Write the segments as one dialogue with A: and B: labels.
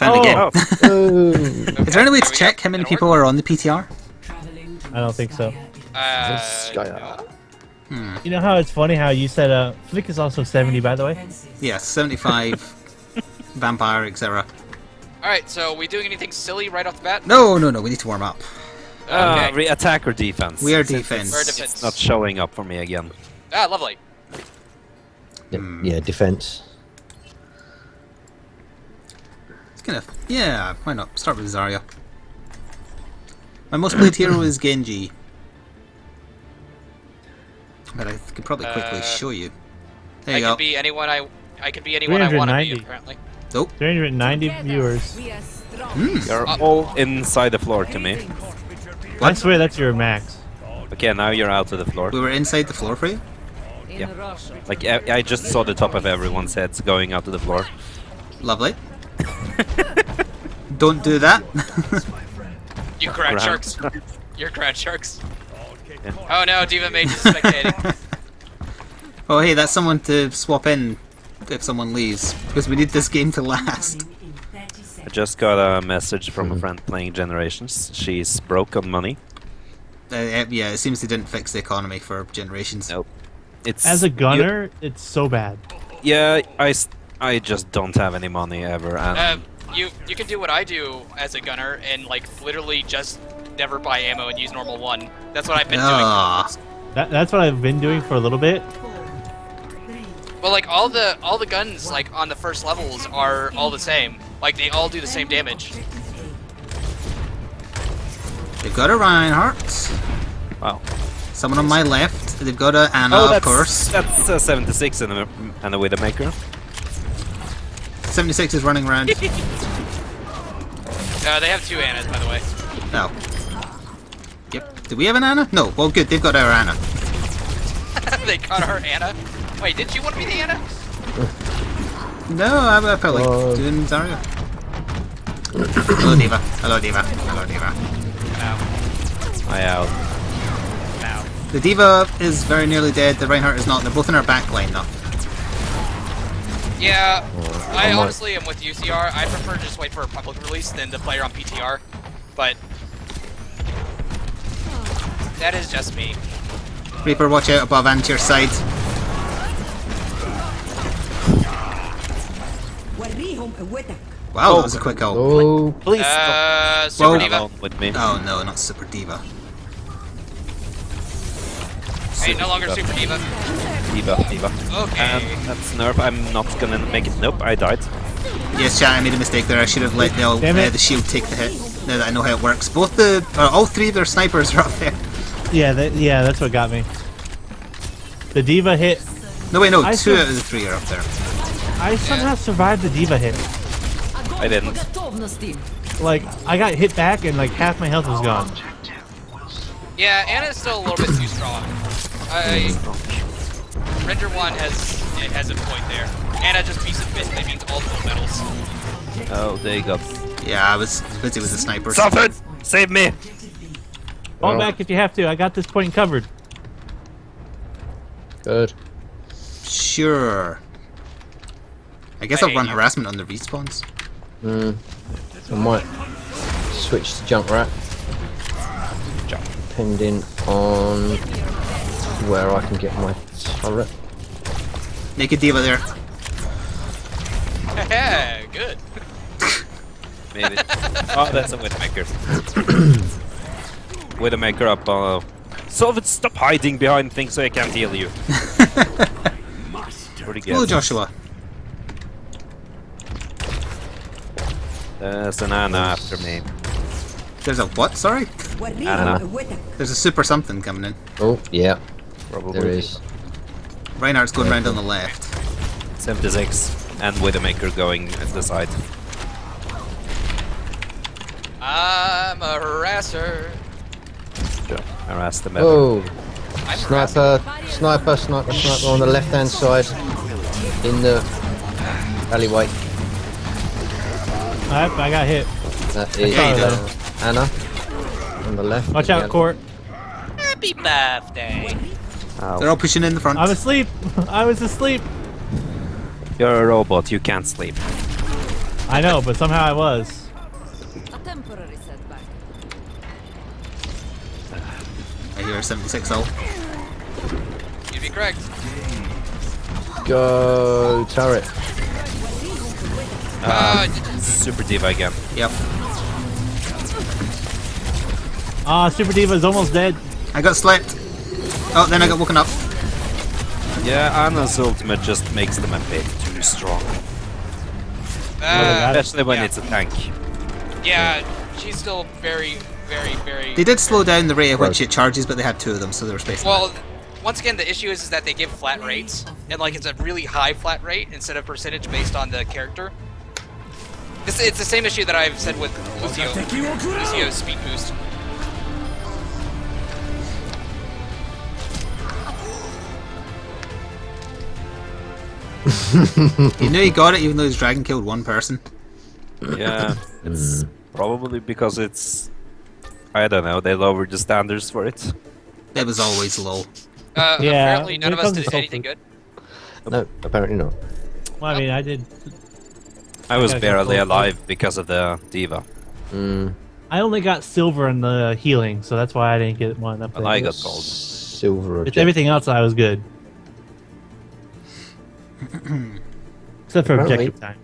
A: Found it again.
B: Oh.
C: Oh.
A: Is there any way to check how many people are on the PTR?
B: I don't think so.
D: Uh,
C: Sky-
B: You know how it's funny how you said uh, Flik is also 70, by the way?
A: Yeah, 75, vampire, etc.
D: Alright, so we doing anything silly right off the bat?
A: No, no, no. We need to warm up.
E: Uh,
D: Okay.
E: re- attack or defense?
A: We are
E: Since
A: defense.
D: We're
E: It's not showing up for me again.
D: Ah, lovely.
C: Yeah, yeah, defense.
A: It's kind of yeah. Why not? Start with Zarya. My most played hero is Genji, but I could probably quickly
D: Uh,
A: show you. There
D: I
A: you
D: can
A: go.
D: be anyone I I can be anyone I want to be
B: 390.
D: apparently.
A: Nope.
B: 390 viewers.
E: You're
D: Uh,
E: all inside the floor to me.
B: I swear that's your max.
E: Okay, now you're out of the floor.
A: We were inside the floor for you.
E: Yeah. Like I, I just saw the top of everyone's heads going out to the floor.
A: Lovely. Don't do that.
D: You crowd
E: Ground.
D: sharks. You're crowd sharks.
E: Yeah.
D: Oh no, Diva Mage is spectating.
A: oh, hey, that's someone to swap in if someone leaves because we need this game to last.
E: I just got a message from a friend playing Generations. She's broke on money.
A: Uh, uh, yeah, it seems they didn't fix the economy for generations.
E: Nope. It's
B: As a gunner, it's so bad.
E: yeah, I, s- I just don't have any money ever, and
D: Uh, you you can do what I do as a gunner and like literally just never buy ammo and use normal one. That's what I've been
A: Ah.
D: doing.
B: That, that's what I've been doing for a little bit.
D: Well, like all the all the guns like on the first levels are all the same. Like they all do the same damage.
A: They've got a Reinhardt.
E: wow.
A: Someone on my left. They've got a Ana,
E: Oh,
A: of course.
E: that's a 76 and a and a Widowmaker.
A: 76 is running around.
D: Uh, they have two Anas, by the way.
A: No. Yep. Do we have an Ana? No. Well, good. They've got our Ana.
D: they got our Ana. Wait, did you want to be the Ana?
A: No, I, I felt like
C: Oh.
A: doing Zarya. Hello, Diva. Hello, Diva. Hello, Diva.
D: No.
E: I out.
D: No.
A: The Diva is very nearly dead. The Reinhardt is not. They're both in our back line, though.
D: Yeah, I honestly am with UCR. I prefer to just wait for a public release than to play on PTR, but that is just me.
A: Reaper, watch out above and to your side. Wow, oh, that was a quick help.
C: No.
E: Please
D: uh, Super
A: well,
D: Diva.
E: With me.
A: Oh no, not Super Diva.
D: Super hey, no longer Super Diva.
E: Diva, Diva.
D: Okay.
E: And that's nerf. I'm not gonna make it. Nope, I died.
A: Yes, chat, I made a mistake there. I should have let the,
B: Damn
A: uh, the shield take the hit. Now that I know how it works. Both the, uh, all three of their snipers are up there.
B: Yeah, that, yeah, that's what got me. The diva hit.
A: No, wait, no,
B: I
A: two
B: saw-
A: out of the three are up there.
B: I somehow survived the diva hit.
E: I didn't.
B: Like I got hit back and like half my health was gone.
D: Yeah, Ana's still a little bit too strong. I, Render One has it has a point there. Ana just piece of basically means all the medals.
E: Oh, there you go.
A: Yeah, I was busy with the snipers.
E: Suffered. Save me.
B: Fall
C: Well.
B: back if you have to. I got this point covered.
C: good.
A: Sure. I guess
D: I
A: I'll run
D: you.
A: harassment on the respawns.
C: Mm. I might switch to jump rat.
E: Jump.
C: Depending on where I can get my turret.
A: Naked Diva there.
D: Yeah, good.
E: Maybe. oh, that's a Widowmaker. Widowmaker up. Uh, Solvit, stop hiding behind things so I can't heal you. Pretty good.
A: Hello, Joshua.
E: There's an Ana after me.
A: There's a what? Sorry?
F: Ana.
A: There's a super something coming in.
C: Oh, yeah.
E: Probably.
C: There is.
A: Reinhardt's going round on the left.
E: 76 and Widowmaker going at the side.
D: I'm a harasser.
E: Sure. Harass them. better.
C: Oh,
D: I'm a
C: sniper, sniper, sniper, sniper on the left hand side in the alleyway.
B: I, I got hit.
C: That is
A: Yeah,
C: uh, Ana on the left.
B: Watch
C: in the
B: out, Court.
D: Happy birthday.
E: Ow.
A: They're all pushing in the front.
B: I'm asleep. I was asleep.
E: You're a robot. You can't sleep.
B: I know, but somehow I was.
F: A temporary setback.
A: I hear a 76 ult.
D: You'd be correct.
C: Go turret.
D: Uh, d- d-
E: Super Diva again.
A: Yep.
B: Ah, Super Diva is almost dead.
A: I got slept. Oh, then I got woken up.
E: Yeah, Ana's ultimate just makes them a bit too strong.
D: uh,
E: Especially when
D: yeah.
E: it's a tank.
D: yeah, she's still very, very, very.
A: They did slow down the rate at which it charges, but they had two of them, so they were spaced
D: Well, once again, the issue is, is that they give flat rates, and like it's a really high flat rate instead of percentage based on the character. It's, it's the same issue that I've said with Lucio. Lucio's speed boost.
A: You knew he got it even though his dragon killed one person.
E: Yeah, it's probably because it's. I don't know, they lowered the standards for it.
A: It was always low.
D: Uh,
B: Yeah,
D: apparently, none of us did anything good.
C: No, apparently not.
B: Well, I mean, I did.
E: I was
B: I
E: barely
B: gold.
E: alive because of the Diva.
C: Mm,
B: I only got silver in the healing, so that's why I didn't get one up
E: And
B: there.
E: I got gold.
C: silver.
B: It's everything else I was good. Except for
C: Apparently-
B: objective time.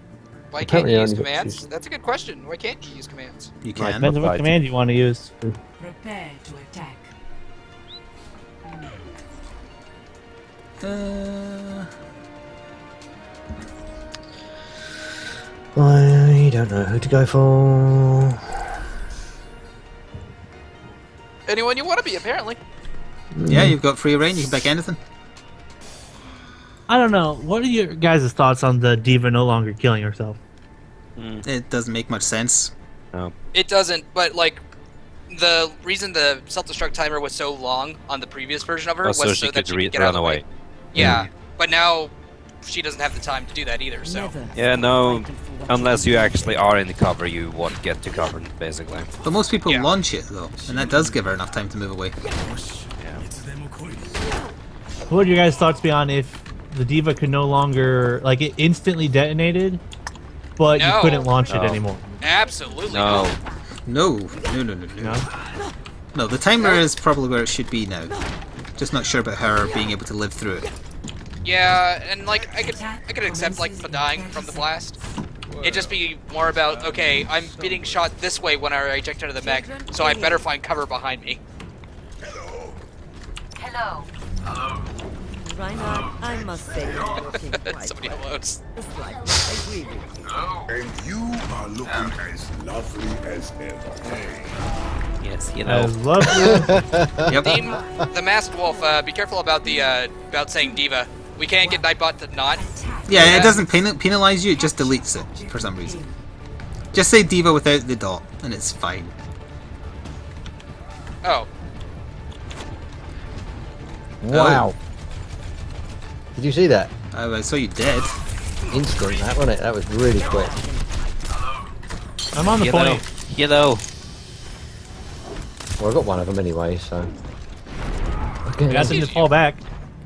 D: Why can't
C: Apparently
D: you
C: I
D: use
C: only got
D: commands?
C: two.
D: That's a good question. Why can't you use commands?
A: You
C: Right,
A: can.
B: Depends on what command you want to use.
F: Prepare to attack.
A: Uh,
C: I don't know who to go for.
D: Anyone you want to be, apparently.
A: yeah, you've got free reign. You can pick anything.
B: I don't know. What are your guys' thoughts on the diva no longer killing herself? Hmm.
A: It doesn't make much sense. No.
D: It doesn't, but like the reason the self-destruct timer was so long on the previous version of her
E: Oh,
D: was
E: so
D: so,
E: she
D: that
E: could
D: she could get out of
E: run
D: the
E: away.
D: way. Yeah, hmm. but now she doesn't have the time to do that either. So
E: Yeah, no,
F: fighting for what
E: unless you actually are in the cover, you won't get to cover, basically.
A: But most people
D: Yeah.
A: launch it though, and that does give her enough time to move away.
E: Yeah.
B: What would your guys' thoughts be on if the diva could no longer like it instantly detonated, but you couldn't launch it anymore?
D: absolutely
E: No.
A: No, no, no, no, no.
B: No?
A: No, the timer is probably where it should be now. Just not sure about her being able to live through it.
D: Yeah, and like I could I could accept like for dying from the blast. It'd just be more about okay, I'm getting shot this way when I eject out of the mech, so I better find cover behind me.
F: Reinhardt, I must say you're working quite
D: Somebody
F: well.
D: hellos.
F: Just like I agree with you.
G: And you are looking as lovely as ever. Hey,
E: yes, you
B: That
E: know.
B: was lovely.
A: Yep.
D: Dean, the masked wolf. Uh, be careful about the uh, about saying diva. We can't get Nightbot to not.
A: Yeah,
D: Yeah.
A: it doesn't penalize you, it just deletes it for some reason. Just say diva without the dot, and it's fine.
D: Oh,
C: Wow. Did you see that?
A: Oh, I saw you dead.
C: Instant, that wasn't it? That was really quick.
B: I'm on the
E: Yellow.
B: point.
E: Yellow.
C: Well, I got one of them anyway, so.
B: I
C: Okay.
B: got them to fall back.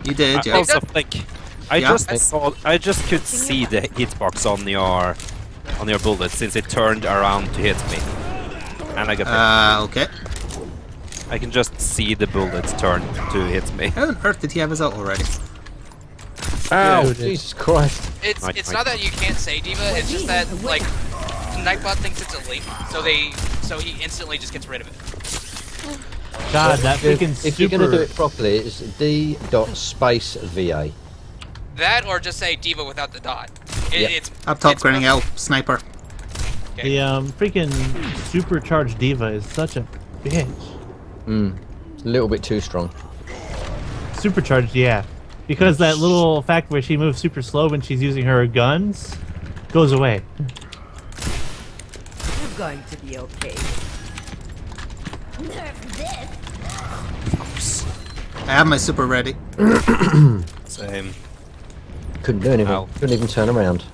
A: You did,
E: I
A: yeah.
E: also think I
A: Yeah.
E: just saw I just could see the hitbox on your on your bullet since it turned around to hit me. And I got
A: Uh, okay.
E: I can just see the bullets turn to hit me.
A: How on earth did he have his ult already?
C: Ow!
B: Yeah.
C: Jesus Christ.
D: it's
E: Right,
D: it's
E: right.
D: not that you can't say diva. It's just that like Nightbot thinks it's a link, so they so he instantly just gets rid of it.
B: God, that
C: If,
B: freaking
C: if you're going to do it properly, it's D dot space VA.
D: That or just say diva without the dot. It,
C: Yep.
D: It's
A: Up top,
D: it's
A: grinning
D: perfect.
A: elf, sniper.
B: The um freaking supercharged diva is such a bitch.
C: Hmm. A little bit too strong.
B: Supercharged, yeah. Because that little fact where she moves super slow when she's using her guns goes away.
F: You're going to be okay.
A: I have my super ready.
E: Same.
C: Couldn't do anything.
E: Ow.
C: Couldn't even turn around.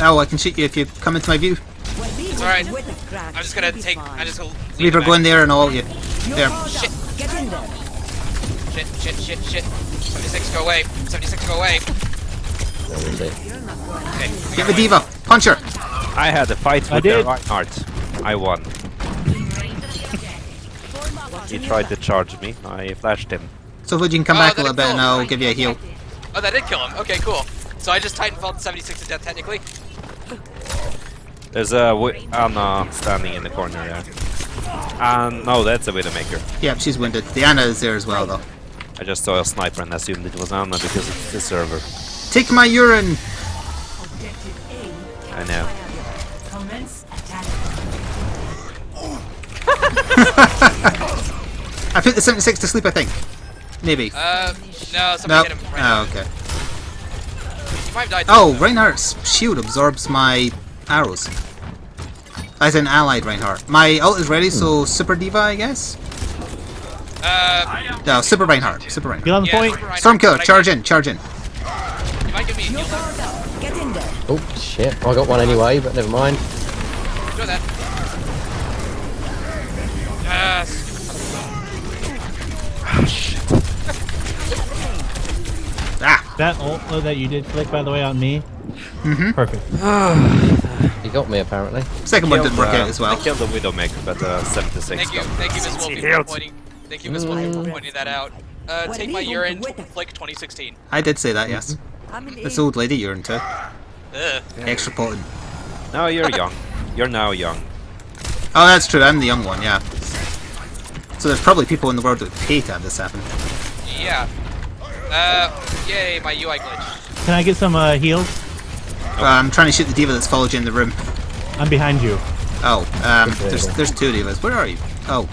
A: Oh, I can shoot you if you come into my view.
D: It's alright. I'm just gonna take. I'm just gonna leave
A: Leave her
D: it
A: go in there and all you. There.
D: Shit.
F: Get in there.
D: Shit, shit, shit, shit. 76, go away. 76, go away.
C: That was.
A: Get the diva. Punch her.
E: I had a fight with the
B: did.
E: Reinhardt. I won. he tried to charge me. I flashed him.
A: So if you can come
D: Oh,
A: back a little bit
D: killed
A: and. I'll give you a heal.
D: Oh, that did kill him. Okay, cool. So I just Titanfall 76 to death, technically.
E: There's a wi- oh, Ana standing in the corner there. And no, that's a Widowmaker.
A: Yep, she's wounded. Diana is there as well though.
E: I just saw a sniper and assumed it was Ana because it's the server.
A: Take my urine.
E: I know.
A: I put the 76 to sleep, I think. Maybe.
D: Uh, no, somebody
A: no.
D: hit him right
A: Oh,
D: now.
A: okay.
D: He might have died.
A: Oh, Reinhardt's shield absorbs my arrows. As an allied Reinhardt. My ult is ready, so Super Diva, I guess?
D: Uh,
A: No, Super Reinhardt. Super
B: Get
A: Reinhardt.
B: on the
D: yeah,
B: point.
D: Super Reinhardt,
A: Stormkiller, charge in, charge in.
D: You might give me a heal though.
F: Get in there.
C: Oh shit! I got one anyway, but never mind.
D: Do that. Yes.
A: Ah!
B: That ult uh, that you did flick, by the way, on me. Mm-hmm. Perfect.
C: You got me apparently.
A: Second one didn't work
E: uh,
A: out as well.
E: I killed the Widowmaker, but uh, 76
D: Thank you,
E: got-
D: thank you, Miss Wolfie, for
E: healed.
D: pointing. Thank you, Miss Wolfie, for pointing that out. Uh, take my
F: legal
D: urine.
F: with.
D: Flik 2016.
A: I did say that, yes.
F: I'm
A: This old lady urine too.
D: Ugh.
A: Extra potent.
E: No, you're young. You're now young.
A: Oh, that's true. I'm the young one, yeah. So there's probably people in the world that would pay to have this happen.
D: Yeah. Uh, yay, my UI glitch.
B: Can I get some uh, heals?
A: Uh, I'm trying to shoot the diva that's followed you in the room.
B: I'm behind you.
A: Oh, um, there's there's two divas. Where are you? Oh,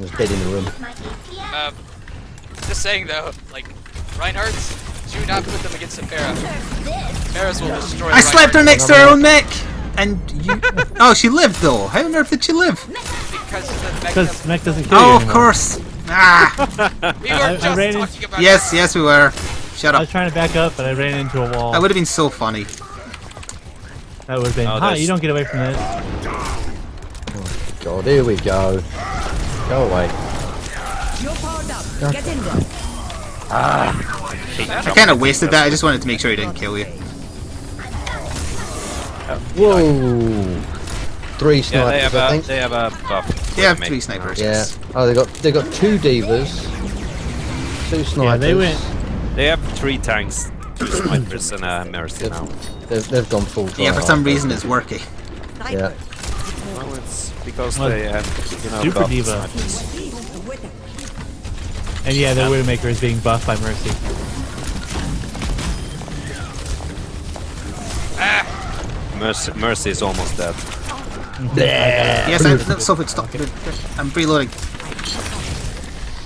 C: I was dead in the room.
D: Uh, just saying though, like, Reinhardt's, do not put them against Sapphira. Paris will destroy
A: I
D: the
A: slapped her next to her own neck. And you? Oh, she lived though. How on earth did she live?
D: Because the
B: Because
D: mechanism.
B: Mech doesn't kill you
A: Oh, of
B: anymore.
A: course. Ah,
D: We were
B: I- I
D: just
B: ran in-
D: talking about
A: yes, yes, we were. Shut up.
B: I was trying to back up, but I ran into a wall.
A: That would have been so funny.
B: That would have been.
E: Oh,
B: Hi, you don't get away from this.
C: God, here we go. Go away.
F: You're powered up. Get in there. Ah.
A: I kind of wasted that. I just wanted to make sure he didn't kill you.
C: Whoa! Three
E: Yeah, they
C: snipers,
E: have
C: I
E: a
C: think.
E: they have a buff.
A: They have
E: Widowmaker
A: three
E: now.
A: snipers.
C: Yeah. Oh, they got they got two divas, two snipers.
B: Yeah, they went.
E: They have three tanks, two snipers, and a mercy now.
C: They've, they've gone full.
A: Yeah, for some reason it's working.
C: Yeah.
E: Well, it's because
B: Well,
E: they have, you know,
B: Super Diva.
E: snipers.
F: With it.
B: And yeah, the Widowmaker is being buffed by Mercy. Ah!
E: Mercy, Mercy is almost dead. Mm-hmm.
A: Yes, I, no, Sophie, stop. I'm reloading.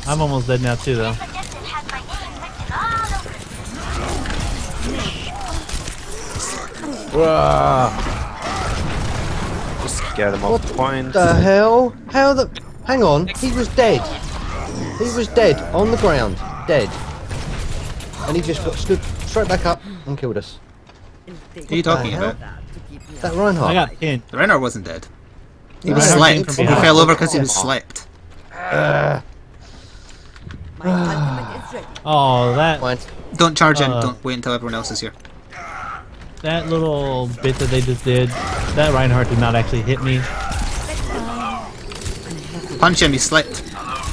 B: I'm almost dead now too, though.
E: Just get him off the point.
C: The hell? How the? Hang on. He was dead. He was dead on the ground, dead. And he just got stood straight back up and killed us.
A: What are you talking
C: hell?
A: about?
C: That Reinhardt.
B: I got pinned.
A: The Renner wasn't dead. He was
C: I
A: slept. He
B: behind.
A: fell over because he was slept.
F: My ultimate.
B: Oh, that
C: Fine.
A: Don't charge in.
B: Uh.
A: Don't wait until everyone else is here.
B: That little bit that they just did, that Reinhardt did not actually hit me.
A: Punch him. He slept.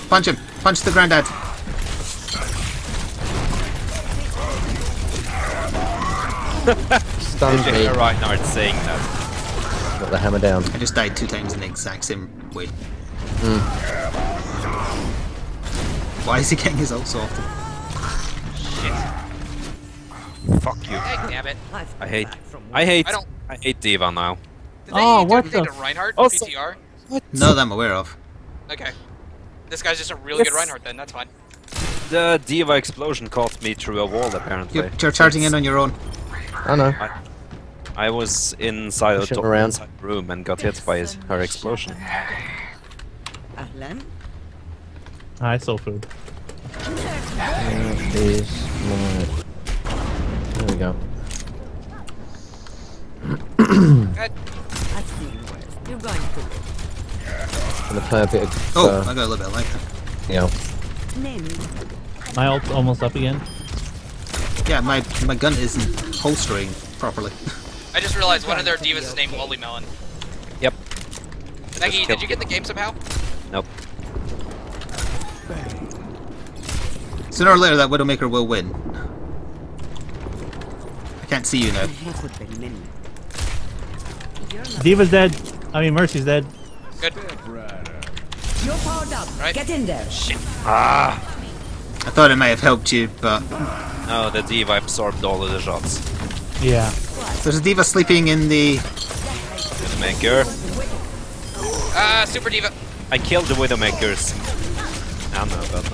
A: Punch him. Punch the granddad.
C: Stunned me.
E: You're right, Nard saying that.
C: Got the hammer down.
A: I just died two times in the exact same way. Hmm. Why is he getting his ult so often?
E: Fuck you.
D: Heck damn it.
F: I've
E: I
F: come
E: hate.
F: back from
E: I hate.
D: I don't-
E: I hate Diva now.
D: Did oh, they
B: Oh, what the
D: to Reinhardt
E: Oh,
D: in
E: so-
D: PTR?
A: No, that I'm aware of.
D: Okay. This guy's just a really good Reinhardt then, that's fine.
E: The Diva explosion caught me through a wall. Apparently.
A: You're, you're charging in on your own.
C: I know.
E: I was inside the
C: Pushing
E: top
C: around.
E: inside room and got hit by his, her explosion.
F: Ahlan.
B: Hi, soul food.
F: Live.
C: I'm gonna play a bit of.
A: Oh,
C: uh,
A: I got a little bit of life.
C: you know,
F: Name.
B: My ult's almost up again.
A: Yeah, my my gun isn't holstering properly.
D: I just realized one of their divas is named Lolly Melon.
E: Yep.
D: Maggie, did you get the game somehow?
E: Nope.
A: Sooner or later, that Widowmaker will win. I can't see you now.
B: Diva's dead. I mean, Mercy's dead.
D: Good.
F: You're powered up.
D: Right.
F: Get in there.
A: I thought it might have helped you, but
E: No, the diva absorbed all of the shots.
B: Yeah.
A: there's a diva sleeping in the.
E: Widowmaker.
D: Uh, Super Diva.
E: I killed the Widowmakers. I know, but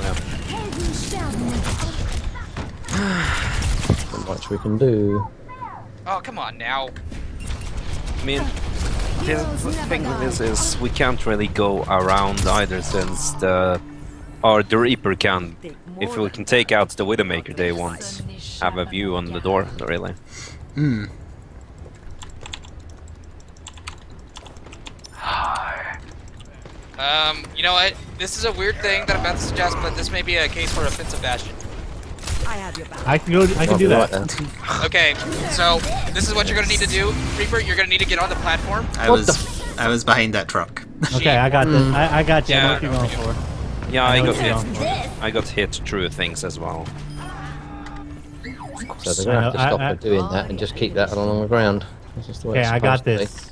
E: yeah.
C: Not much we can do.
D: Oh, come on now.
E: I mean, the thing with this is we can't really go around either since the or the Reaper can. If we can take out the Widowmaker, they won't have a view on the door, really.
A: Hmm.
D: Um, you know what? This is a weird thing that I'm about to suggest, but this may be a case for offensive bastion.
F: I have your back.
B: I can go. I can do that.
D: Okay, so this is what you're gonna need to do, Reaper. You're gonna need to get on the platform.
A: I
C: What
A: was
C: the
A: I was behind that truck.
B: Okay, I got this. I, I got you. I know
E: Yeah.
B: what you're going for.
E: Yeah,
B: I
E: I got
B: what
E: hit. I got hit through things as well.
C: So they're gonna have to stop
B: I-
C: her doing that and just keep that along the ground. This the
B: Okay, I got
C: supposed to be.
B: this.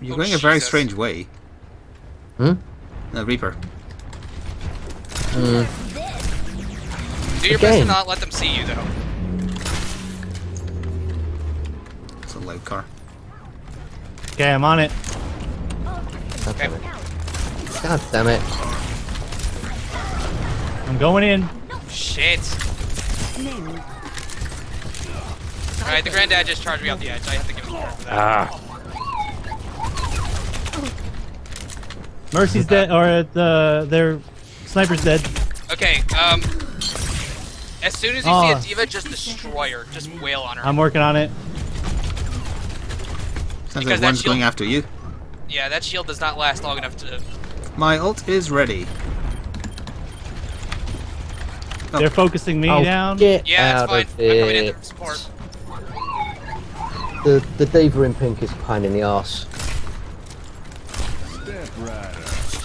A: You're
D: Oh,
A: going a very
D: Jesus.
A: strange way.
C: Hmm?
A: Uh, Reaper.
C: Hmm.
D: Do your best to not let them see you, though.
A: It's a loud car.
B: Okay, I'm on it.
C: God damn it. God damn it.
B: I'm going in.
D: Shit. Alright, the granddad just charged me off the edge. I have to give him credit for that.
E: Ah,
B: Mercy's dead, or the their sniper's dead.
D: Okay, um... As soon as you
B: Ah.
D: see a diva, just destroy her. Just wail on her.
B: I'm working on it.
A: Sounds
D: Because
A: like one's
D: shield-
A: going after you.
D: yeah, that shield does not last long enough to...
A: My ult is ready. Oh.
B: They're focusing me
C: Oh,
B: down.
C: get
D: Yeah,
C: out
D: it's fine.
C: of
D: I'm coming in
C: it.
D: to support.
C: The, the diva in pink is a pain in the ass.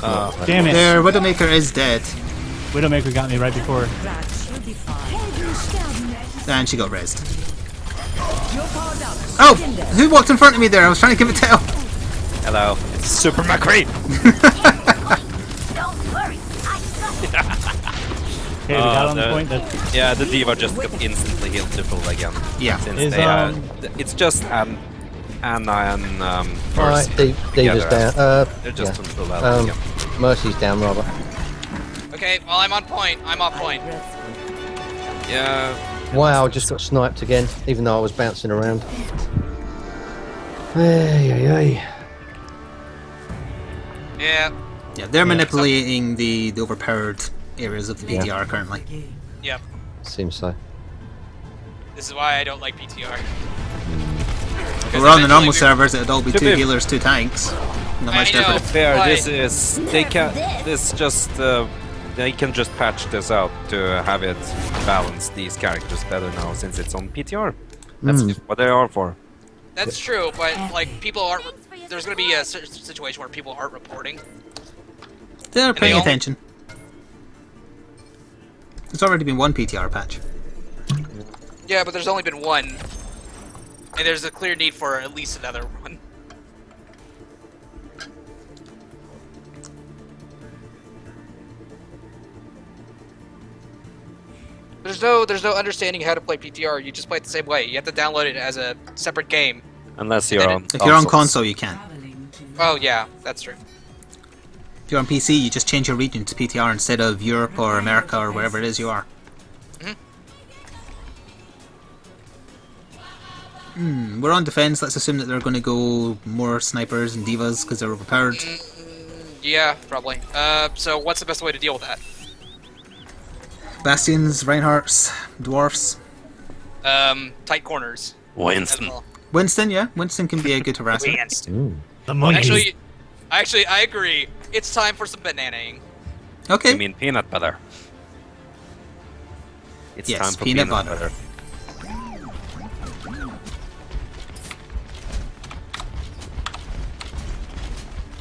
E: uh,
B: Damn it.
A: Their Widowmaker is dead,
B: Widowmaker got me right before.
F: That should be fine.
A: And she got rezzed.
F: You're powered up.
A: Oh!
F: Get in there.
A: Who walked in front of me there? I was trying to give it to Elle.
E: hello. It's Super McCree!
B: Okay, we
E: Uh,
B: got on the
E: the-
B: point. That's
E: Yeah, the diva just got instantly healed to full again.
A: Yeah.
E: Since
B: Is,
E: they, uh,
B: um,
E: th- it's just an Ana and um,
C: Alright,
E: Percy
C: Diva's
E: together.
C: down. Uh,
E: They're just
C: yeah.
E: on full
C: Um,
E: again.
C: Mercy's down, Robert.
D: Okay, well, I'm on point. I'm off point.
E: Yeah.
C: Wow, just got sniped again, even though I was bouncing around. Ay, ay, ay.
D: Yeah,
A: Yeah, they're manipulating the, the overpowered areas of the
C: Yeah.
A: PTR currently.
D: yep.
C: Seems so.
D: This is why I don't like PTR.
A: If we're on the normal
D: eventually we-
A: servers, it'd all be
E: To
A: two
E: be-
A: healers, two tanks. Not much
D: know.
A: different.
E: Fair, this is they can't... this just uh, they can just patch this out to have it balance these characters better now since it's on PTR. That's
C: Mm.
E: what they are for.
D: That's true, but like people aren't. There's gonna be a situation where people aren't reporting.
A: They're paying
D: all-
A: attention. There's already been one PTR patch.
D: Yeah, but there's only been one, and there's a clear need for at least another one. There's no, there's no understanding how to play PTR. You just play it the same way. You have to download it as a separate game.
E: Unless you're
D: then
E: on.
A: If you're on console, you can.
D: Oh yeah, that's true.
A: If you're on PC, you just change your region to PTR instead of Europe or America or wherever it is you are. Hmm, we're on defense. Let's assume that they're going to go more snipers and divas because they're overpowered.
D: Yeah, probably. Uh, so what's the best way to deal with that?
A: Bastions, Reinhardts, Dwarfs.
D: Um, tight corners.
E: Winston.
A: Winston, yeah. Winston can be a good harasser.
C: Winston.
B: the monkeys.
D: Actually, actually, I agree. It's time for some bananaing.
A: Okay.
E: You mean peanut butter. It's
A: yes,
E: time for
A: peanut,
E: peanut
A: butter.
E: butter.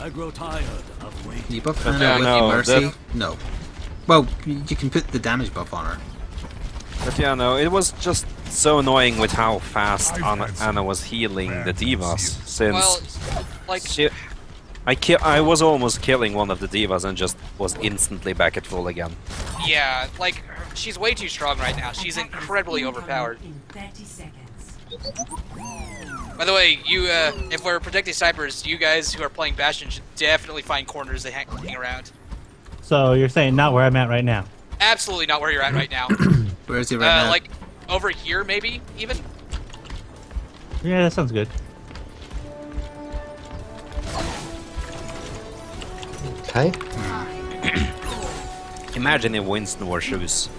H: I grow tired of waiting.
E: Keep
A: up,
E: no,
A: mercy. No. Well, you can put the damage buff on her.
E: But yeah, no, it was just so annoying with how fast Ana, Ana was healing the divas. Since
D: Well, like
E: she, I ki- I was almost killing one of the divas and just was instantly back at full again.
D: yeah, like her- she's way too strong right now. She's incredibly overpowered.
F: In 30 seconds.
D: By the way, you uh, if we're protecting snipers, you guys who are playing Bastion should definitely find corners to hang, hang around.
B: So you're saying not where I'm at right now?
D: Absolutely not where you're at right now.
A: Where is he right
D: uh,
A: now?
D: like over here, maybe even.
B: Yeah, that sounds good.
C: Okay.
E: Imagine if Winston wore shoes.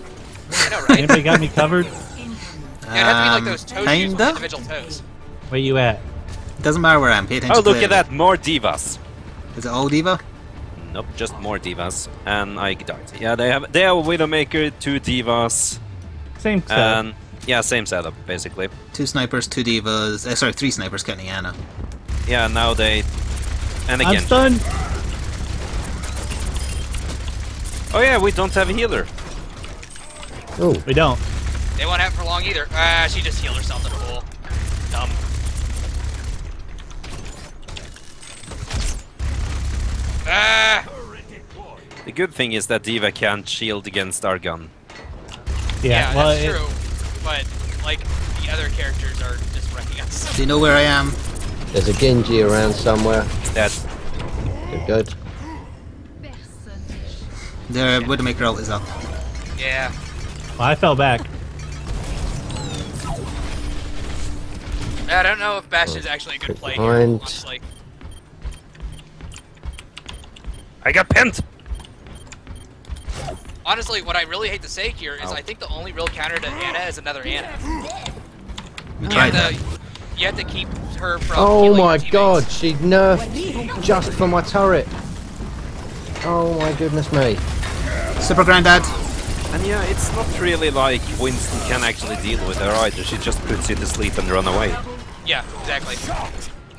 D: I know, right?
B: Anybody got me covered?
D: Yeah, it'd have to be like those toe shoes with
A: kinda?
D: individual toes.
B: Where you at?
A: Doesn't matter where I am. Pay attention
E: Oh, look
A: it.
E: at that! More divas.
A: Is it all Diva?
E: Nope, just more divas. And I died. Yeah, they have they have a Widowmaker, two divas,
B: Same stuff.
E: and yeah, same setup basically.
A: Two snipers, two divas. Uh, sorry, three snipers counting Ana.
E: Yeah, now they and again.
B: I'm
E: again.
B: stunned.
E: Oh yeah, we don't have a healer.
C: Oh,
B: We don't.
D: They won't have it for long either. Ah, she just healed herself. In the fool. Dumb. Ah,
E: The good thing is that Diva can't shield against our gun.
B: Yeah,
D: yeah,
B: well,
D: that's
B: it-
D: true. But like the other characters are just wrecking us.
A: Do you know where I am?
C: there's a Genji around somewhere.
E: That
C: Good, good.
A: The Widowmaker ult is up.
D: Yeah.
B: well, I fell back.
D: I don't know if Bash is actually a good
C: Quick
D: play here,
C: behind.
D: honestly.
E: I got pinned.
D: Honestly, what I really hate to say here is
E: Ow.
D: I think the only real counter to Ana is another
A: Ana.
D: You have,
A: that.
D: to, you have to keep her from.
C: Oh my
D: her
C: god, she nerfed just for my turret. Oh my goodness me.
A: Super Grandad.
E: And yeah, it's not really like Winston can actually deal with her either. She just puts you to sleep and run away.
D: Yeah, exactly.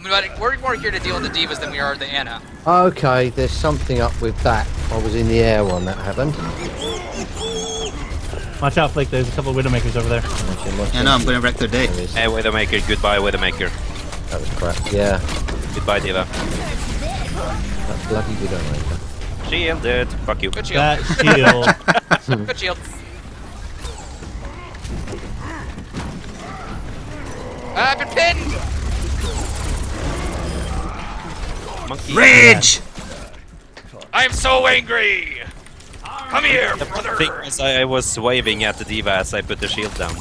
D: But we're more here to deal with the divas than we are the Ana.
C: Okay, there's something up with that. I was in the air when that happened.
B: Watch out, Flik. There's a couple of Widowmakers over there.
C: Okay, watch
A: I know. I'm going to wreck their day.
E: Hey, Widowmaker, goodbye, Widowmaker.
C: That was crap. Yeah,
E: Goodbye, Diva.
C: that bloody Widowmaker.
E: Shielded. Fuck you.
D: Good shield.
B: That shield.
D: Good shield. Uh, I've been pinned!
E: Monkey.
A: Rage!
D: I'm so angry! Come here,
E: The
D: brother!
E: thing is, I, I was waving at the Diva as I put the shield down.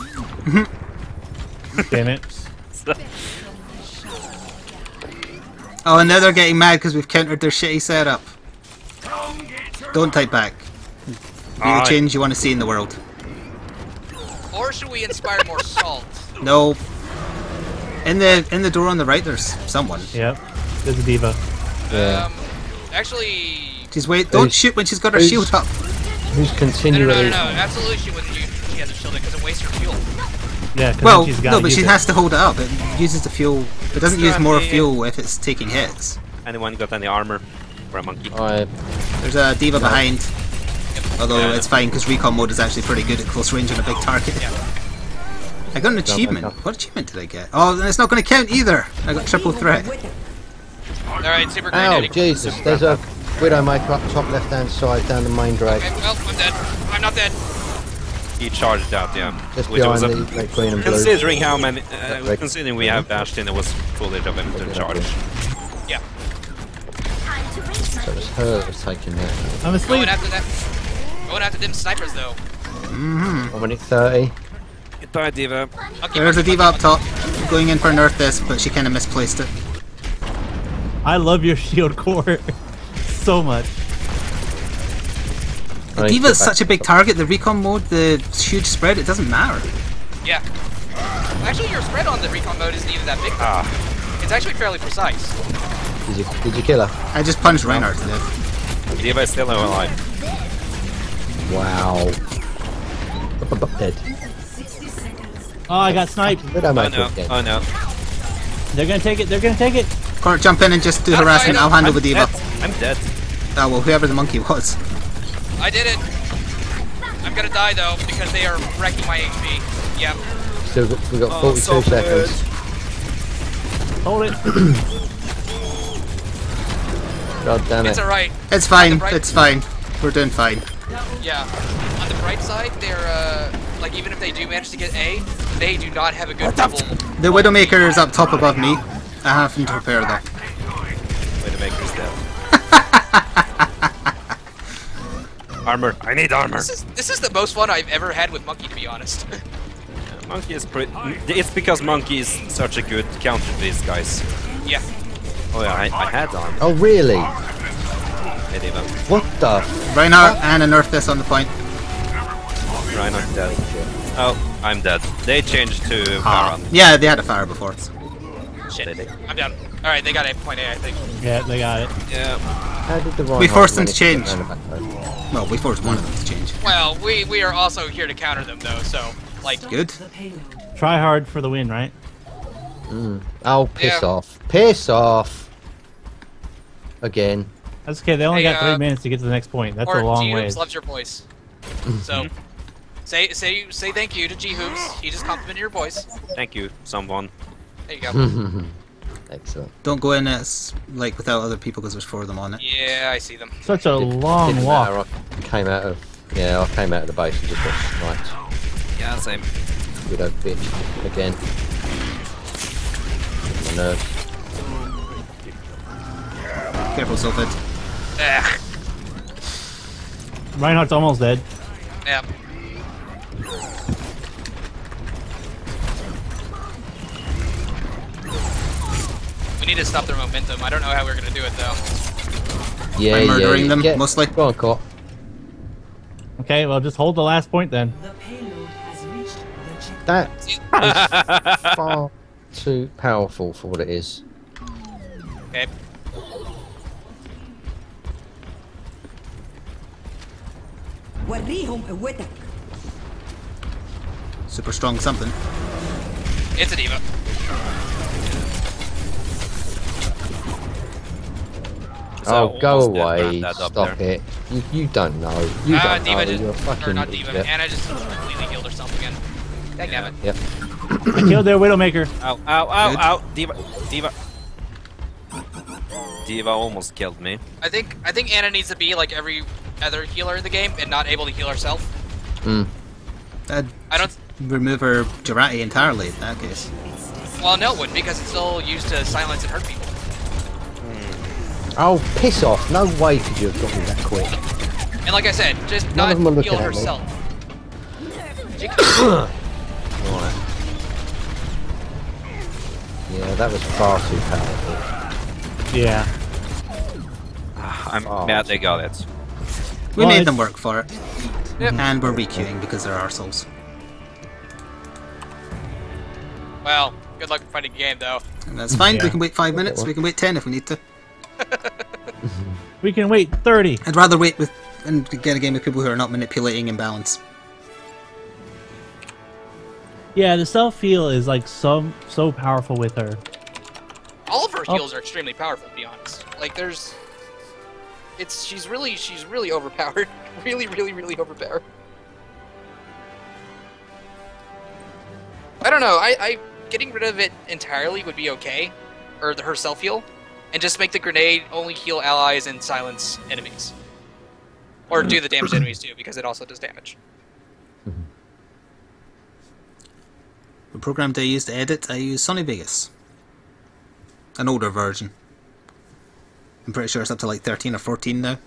B: Damn it.
A: Oh, and now they're getting mad because we've countered their shitty setup. Don't type back. Be the change you want to see in the world.
D: Or should we inspire more salt?
A: No. In the in the door on the right, there's someone.
B: Yep. There's a diva.
C: Yeah.
D: Um, actually,
A: She's wait. Don't
C: Who's-
A: shoot when she's got her
C: who's-
A: shield up.
C: Who's
D: no, no, no, no, no, absolutely she wouldn't use she has a shield because it wastes her fuel.
B: Yeah, 'cause
A: Well,
B: then
A: no, but
B: use
A: she
B: it.
A: has to hold it up. It uses the fuel. It doesn't use more fuel if it's taking hits.
E: Anyone got any armor for a monkey?
C: I
A: There's a diva behind. Although
E: Yeah.
A: it's fine because recon mode is actually pretty good at close range on a big target. Yeah. I got an achievement. What achievement did I get? Oh, it's not going to count either. I got triple threat.
D: Alright, super
C: Ow,
D: grenade.
C: Jesus! There's a Widowmaker up top left-hand side down the main drag,
D: Okay, well, I'm dead. I'm not dead.
E: He charged out, yeah.
C: just
E: Which was
C: behind
E: a,
C: the green, and blue.
E: considering how many, uh,
C: Red.
E: considering we have Bastion, it was foolish of him to charge.
D: Yeah.
C: So it was her that was taking that.
B: I'm
D: Going
B: asleep.
D: after that. Going after them snipers though.
C: One minute thirty.
E: Goodbye, Diva.
D: I'll
A: There's a diva up top. Going in for an earth disc, but she kind of misplaced it.
B: I love your shield core so much.
A: The diva is such a big target. The recon mode, the huge spread, it doesn't matter.
D: Yeah. Actually, your spread on the recon mode isn't even that big.
E: Ah,
D: It's actually fairly precise.
C: Did you, did you kill her?
A: I just punched Reinhardt to death.
E: Diva is still alive.
C: Wow. Up, up, up, dead.
B: Oh, I got sniped.
E: Oh no, oh no.
B: They're gonna take it. They're gonna take it.
A: Connor, jump in and just do harassment. I'll handle
E: I'm
A: the diva.
E: I'm dead.
A: Oh well, whoever the monkey was.
D: I did it. I'm gonna die though because they are wrecking my HP. Yep.
C: So got, we got
E: Oh,
C: 42
E: so
C: seconds.
B: Hold it.
C: God damn it.
D: It's alright.
A: It's fine. It's fine. We're doing fine.
D: Yeah. On the bright side, they're uh like even if they do manage to get A, they do not have a good double.
A: The Widowmaker is up top above me. I have him to prepare though.
E: Widowmaker's dead. armor. I need armor.
D: This is this is the most fun I've ever had with Monkey, to be honest.
E: Monkey is pretty. It's because Monkey is such a good counter to these guys.
D: yeah.
E: Oh yeah, I, I had armor.
C: Oh, really?
E: Hey, Diva.
C: What the?
A: Reinhardt and a nerf this on the point.
E: Reinhardt dead. Oh, I'm dead. They changed to
A: Ah.
E: Baron.
A: Yeah, they had a fire before.
E: Shit. They did.
D: I'm down. All right, they got a point A, I think.
B: Yeah, they got it.
E: Yeah.
C: How did the
A: We forced them to change.
C: get round the back though?
A: Well, we forced one of them to change.
D: Well, we we are also here to counter them though, so like
A: Good.
B: Try hard for the win, right?
C: Oh, piss
D: Yeah.
C: off. Piss off. Again.
B: That's okay. They only
D: Hey,
B: got three
D: uh,
B: minutes to get to the next point. That's a long
D: G
B: way.
D: Hoops loves your voice. So say say say thank you to G Hoops. He just complimented your voice.
E: Thank you, someone.
D: There you go.
C: Excellent.
A: Don't go in as like without other people because there's four of them on it.
D: yeah, I see them.
B: Such a long
C: Didn't
B: walk.
C: matter, I came out of. Yeah, I came out of the base and just got sniped.
E: Yeah, same.
C: Widow bitch. Again. My nerves.
A: Careful, Sylphid.
D: Ugh.
B: Reinhardt's almost dead.
D: Yeah. We need to stop their momentum. I don't know how we're gonna do it though.
C: Yeah,
A: By murdering
C: yeah,
A: them,
C: get...
A: mostly.
C: Go on, Cole.
B: Okay, well, just hold the last point then.
F: The payload has reached the
C: that is far too powerful for what it is.
D: Okay.
A: Super strong something.
D: It's a diva.
C: Oh, go away. Stop
E: there.
C: it. You, you don't know. You
D: Uh,
C: don't
D: diva
C: know.
D: just
C: You're a
D: or
C: fucking
D: not diva.
C: idiot.
D: Ana just completely healed herself again. Dang it.
C: Yep.
B: I killed their Widowmaker.
E: Ow, ow, ow,
A: Good.
E: ow. Diva. Diva. Diva almost killed me.
D: I think I think Ana needs to be like every other healer in the game and not able to heal herself.
C: Mm.
A: I'd
D: I don't.
A: remove her Jarati entirely in that case.
D: Well, no, it wouldn't because it's still used to silence and hurt people.
C: Oh, piss off. No way could you have got me that quick.
D: And like I said, just
C: None
D: not
C: of them are looking
D: heal
C: at
D: herself. She
C: Right. Yeah, that was far too powerful.
B: Yeah.
E: Ah, I'm
C: Oh.
E: mad they got it.
A: We
B: Well,
A: made them work for it.
D: Yep.
A: And we're requeuing because they're arseholes.
D: well, good luck fighting the game though.
A: And that's fine.
B: Yeah.
A: We can wait five minutes. We can wait ten if we need to.
B: We can wait 30.
A: I'd rather wait with and get a game with people who are not manipulating imbalance.
B: Yeah, the self heal is like so so powerful with her.
D: All of her
B: Oh.
D: heals are extremely powerful, to be honest. Like there's, it's she's really she's really overpowered. really, really, really overpowered. I don't know. I, I getting rid of it entirely would be okay, or the, her self heal, and just make the grenade only heal allies and silence enemies, or do the damage to enemies too, because it also does damage.
A: The program I use to edit, I use Sony Vegas. An older version. I'm pretty sure it's up to like 13 or 14 now.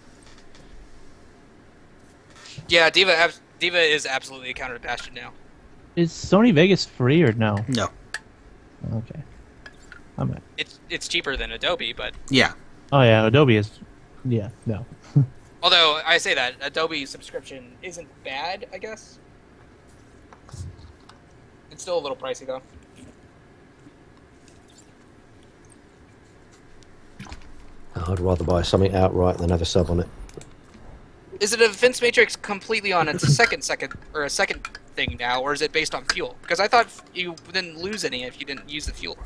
D: Yeah, Diva abs- Diva is absolutely a counter to Bastion now.
B: Is Sony Vegas free or no?
A: No.
B: Okay. I'm at.
D: It's it's cheaper than Adobe, but
A: Yeah.
B: Oh yeah, Adobe is. Yeah, no.
D: Although I say that Adobe subscription isn't bad, I guess. It's still a little pricey though.
C: I'd rather buy something outright than have a sub on it.
D: Is it a defense matrix completely on its second second or a second thing now, or is it based on fuel? Because I thought you didn't lose any if you didn't use the fuel.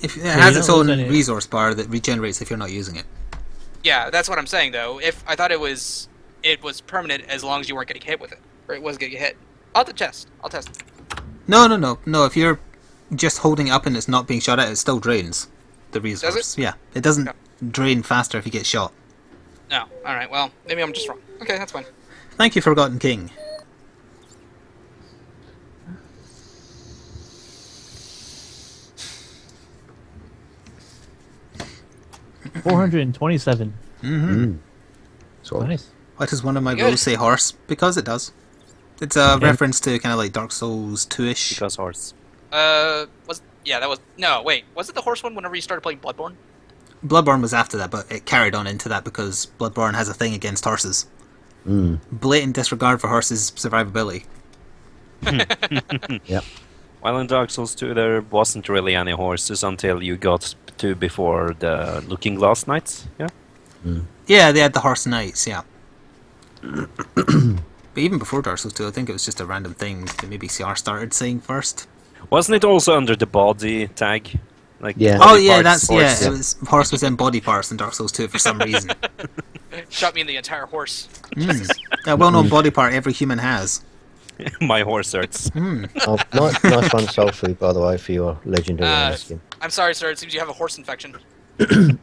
A: If it has its own
B: lose
A: resource bar that regenerates if you're not using it.
D: Yeah, that's what I'm saying though. If I thought it was it was permanent as long as you weren't getting hit with it, or it was getting hit. I'll have to test. I'll test. it.
A: No, no, no, no. If you're just holding it up and it's not being shot at, it still drains the resource. Does it? Yeah, it doesn't
D: Okay.
A: drain faster if you get shot.
D: No. All right. Well, maybe I'm just wrong. Okay, that's fine.
A: Thank you, Forgotten King.
B: Four hundred and twenty-seven.
A: Mm-hmm.
C: So
B: Nice.
A: Why does one of my
D: Good.
A: rules say horse? Because it does. It's a reference to kind of like Dark Souls 2-ish.
E: Because horse.
D: Uh, was yeah, that was no. Wait, was it the horse one? Whenever you started playing Bloodborne?
A: Bloodborne was after that, but it carried on into that because Bloodborne has a thing against horses.
C: Mm.
A: Blatant disregard for horses' survivability.
C: Yep.
E: While in Dark Souls 2 there wasn't really any horses until you got to before the Looking Glass Knights, yeah?
A: Yeah, they had the horse knights, yeah. but even before Dark Souls 2, I think it was just a random thing that maybe CR started saying first.
E: Wasn't it also under the body tag? Like
C: Yeah.
A: Oh yeah,
E: parts,
A: that's yeah.
E: horse?
A: It was horse was in body parts in Dark Souls 2 for some reason.
D: Shot me in the entire horse.
A: Mm. A well-known body part every human has.
E: My horse hurts.
A: Mm.
C: Oh, nice, nice one, Soul Food, by the way, for your legendary
D: Uh,
C: skin.
D: I'm sorry, sir. It seems you have a horse infection.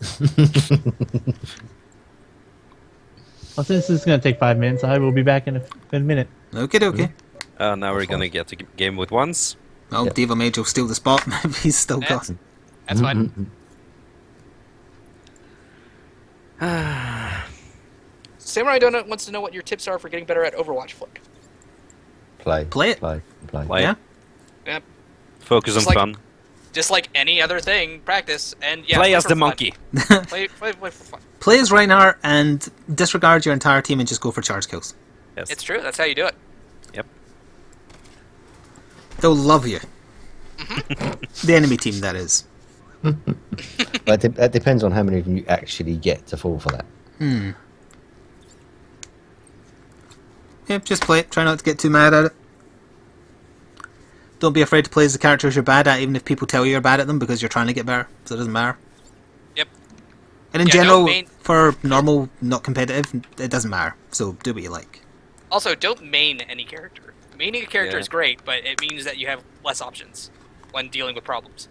B: Well, since this is gonna take five minutes, I will be back in a, in a minute.
A: Okay, okay.
E: Uh, now we're gonna get a g- game with ones.
A: Oh,
C: Yeah.
A: Diva Mage will steal the spot. Maybe he's still got.
D: That's, that's fine. Samurai Donut wants to know what your tips are for getting better at Overwatch Flik.
C: Play.
A: Play it.
C: Play. Play.
E: Play.
A: Yeah.
D: Yep.
E: Focus on
D: like-
E: fun.
D: Just like any other thing, practice and yeah.
E: Play as the
D: fun.
E: monkey.
D: Play, play, play for fun.
A: Play as Reinhardt and disregard your entire team and just go for charge kills.
E: Yes.
D: It's true. That's how you do it. Yep.
A: They'll love you.
D: Mm-hmm.
A: the enemy team, that is.
C: But de- that depends on how many of you actually get to fall for that.
A: Hmm. Yep, just play it. Try not to get too mad at it. Don't be afraid to play as the characters you're bad at, even if people tell you you're bad at them, because you're trying to get better. So it doesn't matter.
D: Yep.
A: And in
D: Yeah, no
A: general,
D: main-
A: for normal, not competitive, it doesn't matter. So do what you like.
D: Also, don't main any character. Maining a character
E: Yeah.
D: is great, but it means that you have less options when dealing with problems.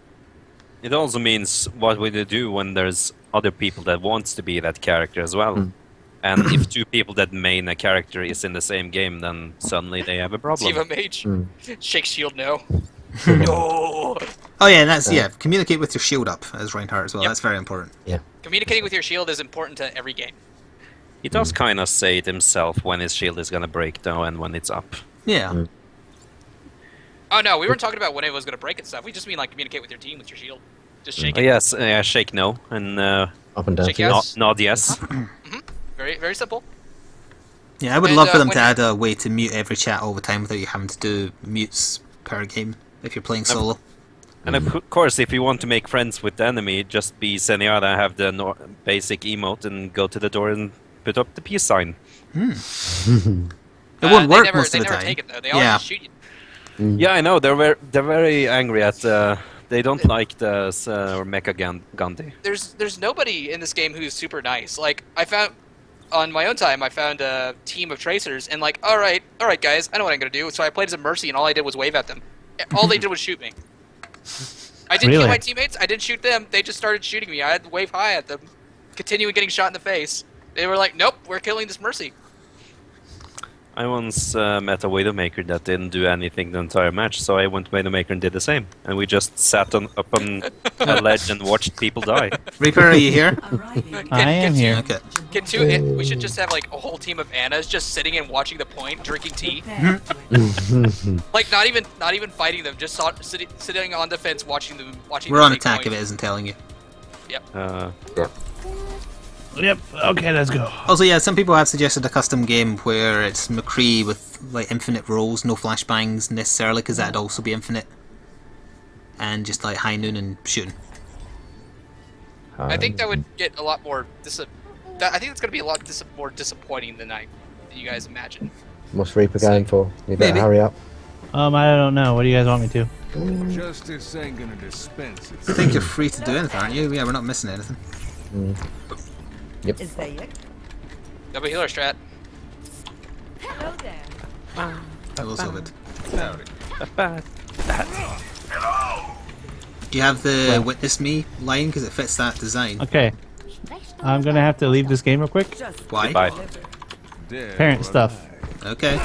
E: It also means what will you do when there's other people that wants to be that character as well.
C: Mm.
E: And if two people that main a character is in the same game, then suddenly they have a problem.
D: Siva Mage.
C: Mm.
D: Shake shield no. no.
A: Oh yeah, and that's
C: Yeah.
A: yeah. Communicate with your shield up as Reinhardt as well.
D: Yep.
A: That's very important. Yeah.
D: Communicating with your shield is important to every game.
E: He does kind of say it himself when his shield is gonna break though and when it's up.
A: Yeah.
C: Mm.
D: Oh no, we weren't talking about when it was going to break and stuff. We just mean like communicate with your team with your shield. Just shake
E: Oh,
D: it.
E: yes, uh, shake no and uh,
C: Up and down.
D: Check
C: for you.
D: out.
E: nod, nod yes.
D: Very very simple.
A: Yeah, I would
D: And,
A: love for
D: uh,
A: them
D: when
A: to add a way to mute every chat all the time without you having to do mutes per game if you're playing solo.
E: And of course, if you want to make friends with the enemy, just be Zenyatta, have the nor- basic emote, and go to the door and put up the peace sign.
A: It
D: Uh,
A: won't
D: they
A: work
D: never,
A: most
D: they
A: of the
D: never
A: time.
D: take it though. They
A: Yeah.
D: just shoot you.
E: Yeah, I know. They're very, they're very angry at. Uh, they don't like the uh, Mecha Gan- Gandhi.
D: There's there's nobody in this game who's super nice. Like I found on my own time, I found a team of tracers and like, all right, all right, guys, I know what I'm gonna do. So I played as a mercy, and all I did was wave at them. All they did was shoot me. I didn't
B: Really?
D: kill my teammates. I didn't shoot them. They just started shooting me. I had to wave high at them, continuing getting shot in the face. They were like, "Nope, we're killing this mercy."
E: I once uh, met a Widowmaker that didn't do anything the entire match, so I went to Widowmaker and did the same. And we just sat on up on a ledge and watched people die.
A: Reaper, are you here?
B: I am here.
A: Okay.
D: Can two? it- We should just have like a whole team of Anas just sitting and watching the point, drinking tea. like not even not even fighting them, just saw, sitting sitting on the fence watching them watching.
A: We're
D: them
A: on
D: make
A: attack if
D: noise.
A: it isn't telling you. Yep.
E: Uh,
B: Yep. Okay, let's go.
A: Also, yeah, some people have suggested a custom game where it's McCree with like infinite rolls, no flashbangs necessarily, because that'd also be infinite, and just like high noon and shooting.
D: I think that would get a lot more. Dis- that, I think it's going to be a lot dis- more disappointing than I than you guys imagine.
C: What's Reaper going for? You better
A: Maybe.
C: hurry up.
B: Um, I don't know. What do you guys want me to?
G: Justice ain't gonna dispense
A: I think you're free to do anything, aren't you? Yeah, we're not missing anything.
F: Yep. Is that it?
D: Double healer strat.
F: Hello there.
A: Bye. Hello, Soviet.
E: Hello.
A: Do you have the what? witness me line because it fits that design?
B: Okay. I'm gonna have to leave this game real quick.
A: Why?
E: Bye.
B: Parent stuff.
A: Okay.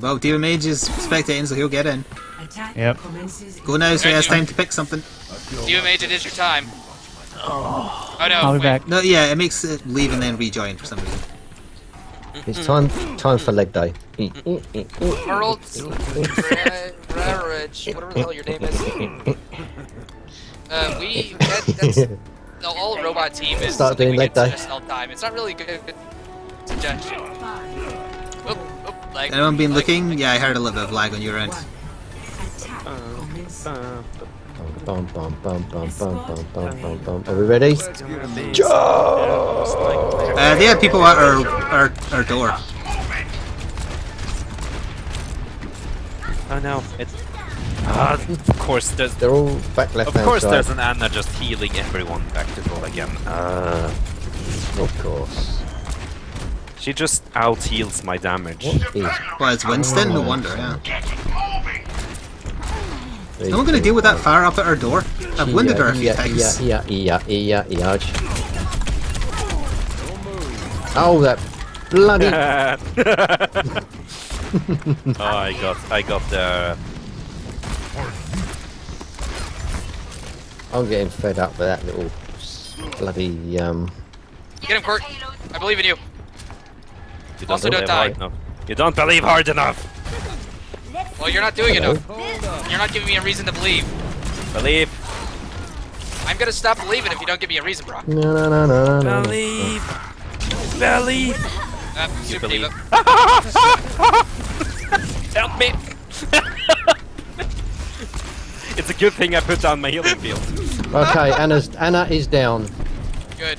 A: Well, Demon Mage is spectating, so he'll get in.
B: Yep.
A: Go now, so he has time to pick something.
D: Demon Mage, it is your time. Oh, no.
B: I'll be
D: wait.
B: back.
A: No, yeah, it makes it leave and then rejoin for some reason.
C: It's time time for leg day.
D: Earl Ra- Rarich, whatever the hell your name is. Uh, we that, that's the all robot team is
C: Start doing
D: we
C: leg day.
D: all time. It's not really good suggestion. Oop, oop, like,
A: Anyone been
D: like-
A: looking?
D: like-
A: Yeah, I heard a little bit of lag on your end.
C: Bum, bum, bum, bum, bum, bum, bum, bum, bum. Are we ready?
G: Let's get a move.
A: Uh, they had people at our, our, our door.
E: Oh no, it's. Ah, of course, there's.
C: They're all back left
E: Of course,
C: side.
E: there's an Ana just healing everyone back to full again. Uh,
C: Of course.
E: she just out heals my damage.
C: What is
A: Well, it's Winston, no wonder, yeah.
C: These
A: No one gonna deal with that fire up at our door? I've wounded her a few times.
C: yeah, yeah, yeah, yeah, yeah. Oh, that bloody!
E: oh, I got, I got the.
C: I'm getting fed up with that little bloody um.
D: Get him, Kurt. I believe in you.
E: You don't
D: Also, don't die.
E: hard enough. You don't believe hard enough.
D: Well, you're not doing
C: Hello.
D: enough. You're not giving me a reason to believe.
E: Believe,
D: I'm gonna stop believing if you don't give me a reason, Brock.
C: No, no, no, no, no.
E: believe, believe.
D: Uh, super
E: believe.
D: diva.
E: Help me. it's a good thing I put down my healing field.
C: Okay, Ana's Ana is down.
D: Good.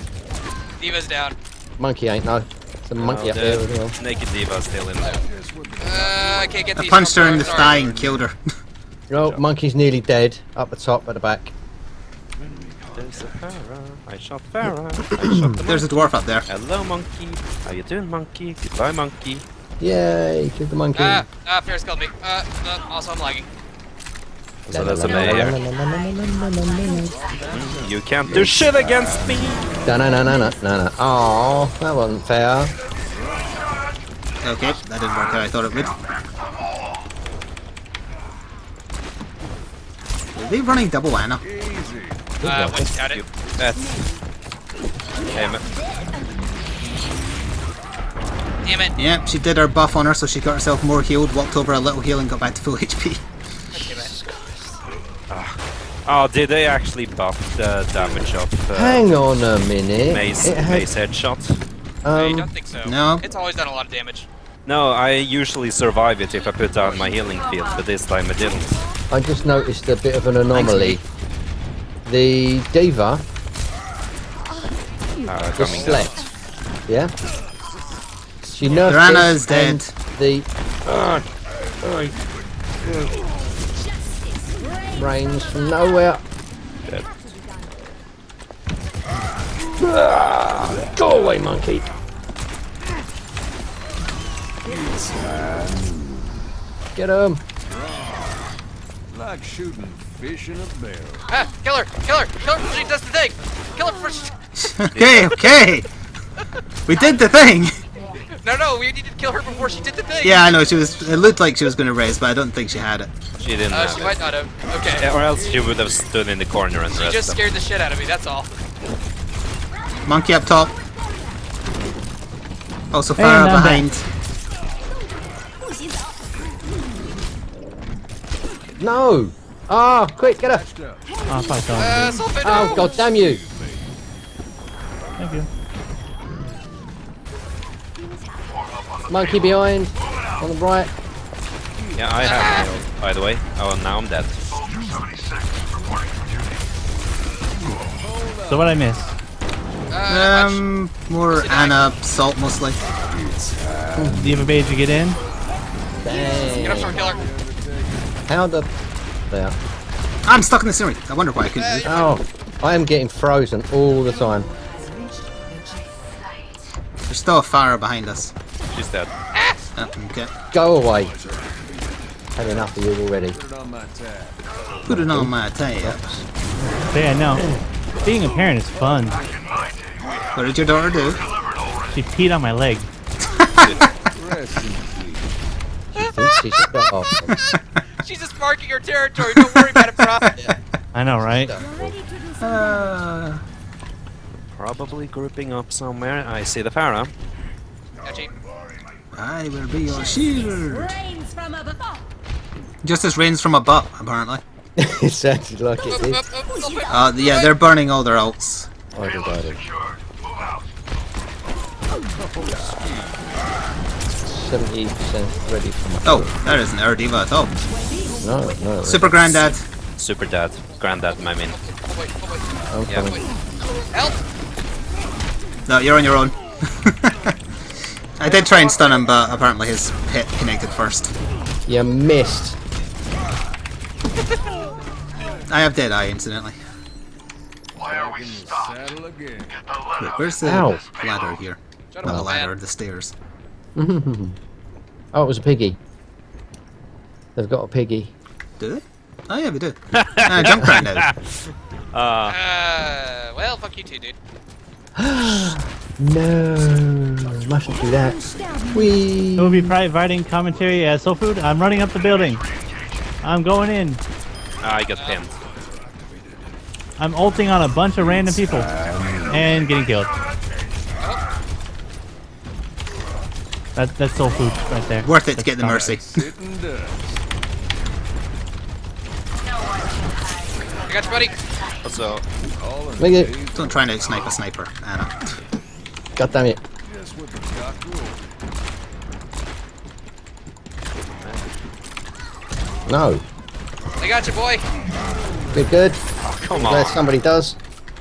D: D.Va's down.
C: Monkey ain't no. It's a monkey
E: Oh,
C: up there as well.
E: Naked D.Va still in there.
D: Uh, I can't get
A: I
D: these.
A: punched her in the
D: Sorry.
A: thigh and killed her.
C: No, monkey's nearly dead. Up the top, at the back.
E: There's a Pharah. I shot Pharah. I shot the
A: There's a dwarf up there.
E: Hello, monkey. How you doing, monkey? Goodbye, monkey.
C: Yay, killed the monkey.
D: Ah, ah, Ferris killed me. Uh, uh, also I'm lagging.
E: So that's a mayor. You can't do shit against me.
C: No, no, no, no, no, no, no. Oh, that wasn't fair.
A: Okay, that didn't work how I thought it would. Are they running double Ana?
D: Uh, went down it.
E: That's. Damn it.
D: Damn it.
A: Yeah, she did her buff on her, so she got herself more healed, walked over a little heal, and got back to full HP.
D: Damn.
E: Oh, did they actually buff the damage of uh,
C: Hang on a minute.
E: Mace,
C: it had,
E: Mace headshot?
D: No, you
C: um,
D: don't think so?
A: no.
D: It's always done a lot of damage.
E: No, I usually survive it if I put down my healing field, but this time I didn't.
C: I just noticed a bit of an anomaly. The D.Va
E: Uh,
C: just
E: coming down.
C: slept. Yeah? She nerfed
A: Piranha
C: it
A: is dead.
C: and The rains from nowhere.
E: Dead.
C: Ah, go away, monkey. Get him.
G: Like shooting fish in a barrel.
D: Ah, kill her! Kill her! Kill her she does the thing! Kill her before she...
A: okay, okay! We did the thing!
D: No, no, we needed to kill her before she did the thing!
A: Yeah, I know, she was. It looked like she was going to raise, but I don't think she had it.
E: She didn't
D: Uh,
E: have
D: she
E: it.
D: might not have. Okay.
E: Yeah, or else she would have stood in the corner and
D: She
E: rest
D: just
E: them.
D: scared the shit out of me, that's all.
A: Monkey up top. Also,
B: Hey,
A: Pharah
B: and I'm
A: behind.
C: No. Ah, quick, get her.
G: Stuff.
B: Oh, fuck, oh,
D: Uh, Sulfid,
C: Oh, god damn you.
B: Thank you.
C: Monkey behind. On the right.
E: Yeah, I have my ult, by the way. Oh, now I'm dead.
B: So what I miss?
D: Uh.
A: Um, more Ana salt mostly.
B: Do you have a page to get in?
D: Get up,
C: Dang.
D: killer.
C: How the... There.
A: I'm stuck in the scenery. I wonder why I couldn't move.
C: Oh, I am getting frozen all the time.
A: There's still a fire behind us.
E: She's dead.
A: Okay.
C: Go away. Had enough of you already.
A: Put it on my tab.
B: But yeah, no. Being a parent is fun.
A: What did your daughter do?
B: She peed on my leg.
C: Thinks she's got off.
D: She's just marking her territory. Don't worry about it, bro.
B: I know, right?
A: Uh,
E: Probably grouping up somewhere. I see the Pharah.
D: Gotcha.
A: I will be your shield.
F: Rains from above.
A: Just as rains from a butt, apparently.
C: it sounded like it did.
A: Uh, yeah, they're burning all their alts.
C: I did, I did. Seventy percent ready for my.
A: Oh, that isn't our D.Va at all.
C: No, no.
A: Super Granddad.
E: Super dad. Granddad, I mean.
D: Oh, wait, oh,
C: I'm
D: wait, Help!
A: No, you're on your own. I did try and stun him, but apparently his hit connected first.
C: You missed.
A: I have dead eye, incidentally.
G: Saddle again.
A: Wait, where's the
C: Ow.
A: ladder here? Not
D: up,
A: the ladder,
D: man.
A: the stairs.
C: Oh, it was a piggy. They've got a piggy.
A: Do they? Oh yeah, we do. uh, jump right now.
E: Uh,
D: Uh, well, fuck you too, dude.
C: No, mustn't do that. We.
B: It will be providing commentary as Soul Food. I'm running up the building. I'm going in.
E: I got pinned.
B: I'm ulting on a bunch of random people. And getting killed. That, that's Soul Food right there.
A: Worth it to get the mercy.
G: Sitting ducks.
D: I got you, buddy.
E: Also,
G: All in
C: Make it.
G: phase,
A: Don't try and outsnipe a sniper, Ana.
C: God damn it.
G: just with the cock rule.
C: No.
D: I got you, boy.
C: Good, good.
E: Oh, come
C: Glad
E: on.
C: somebody does.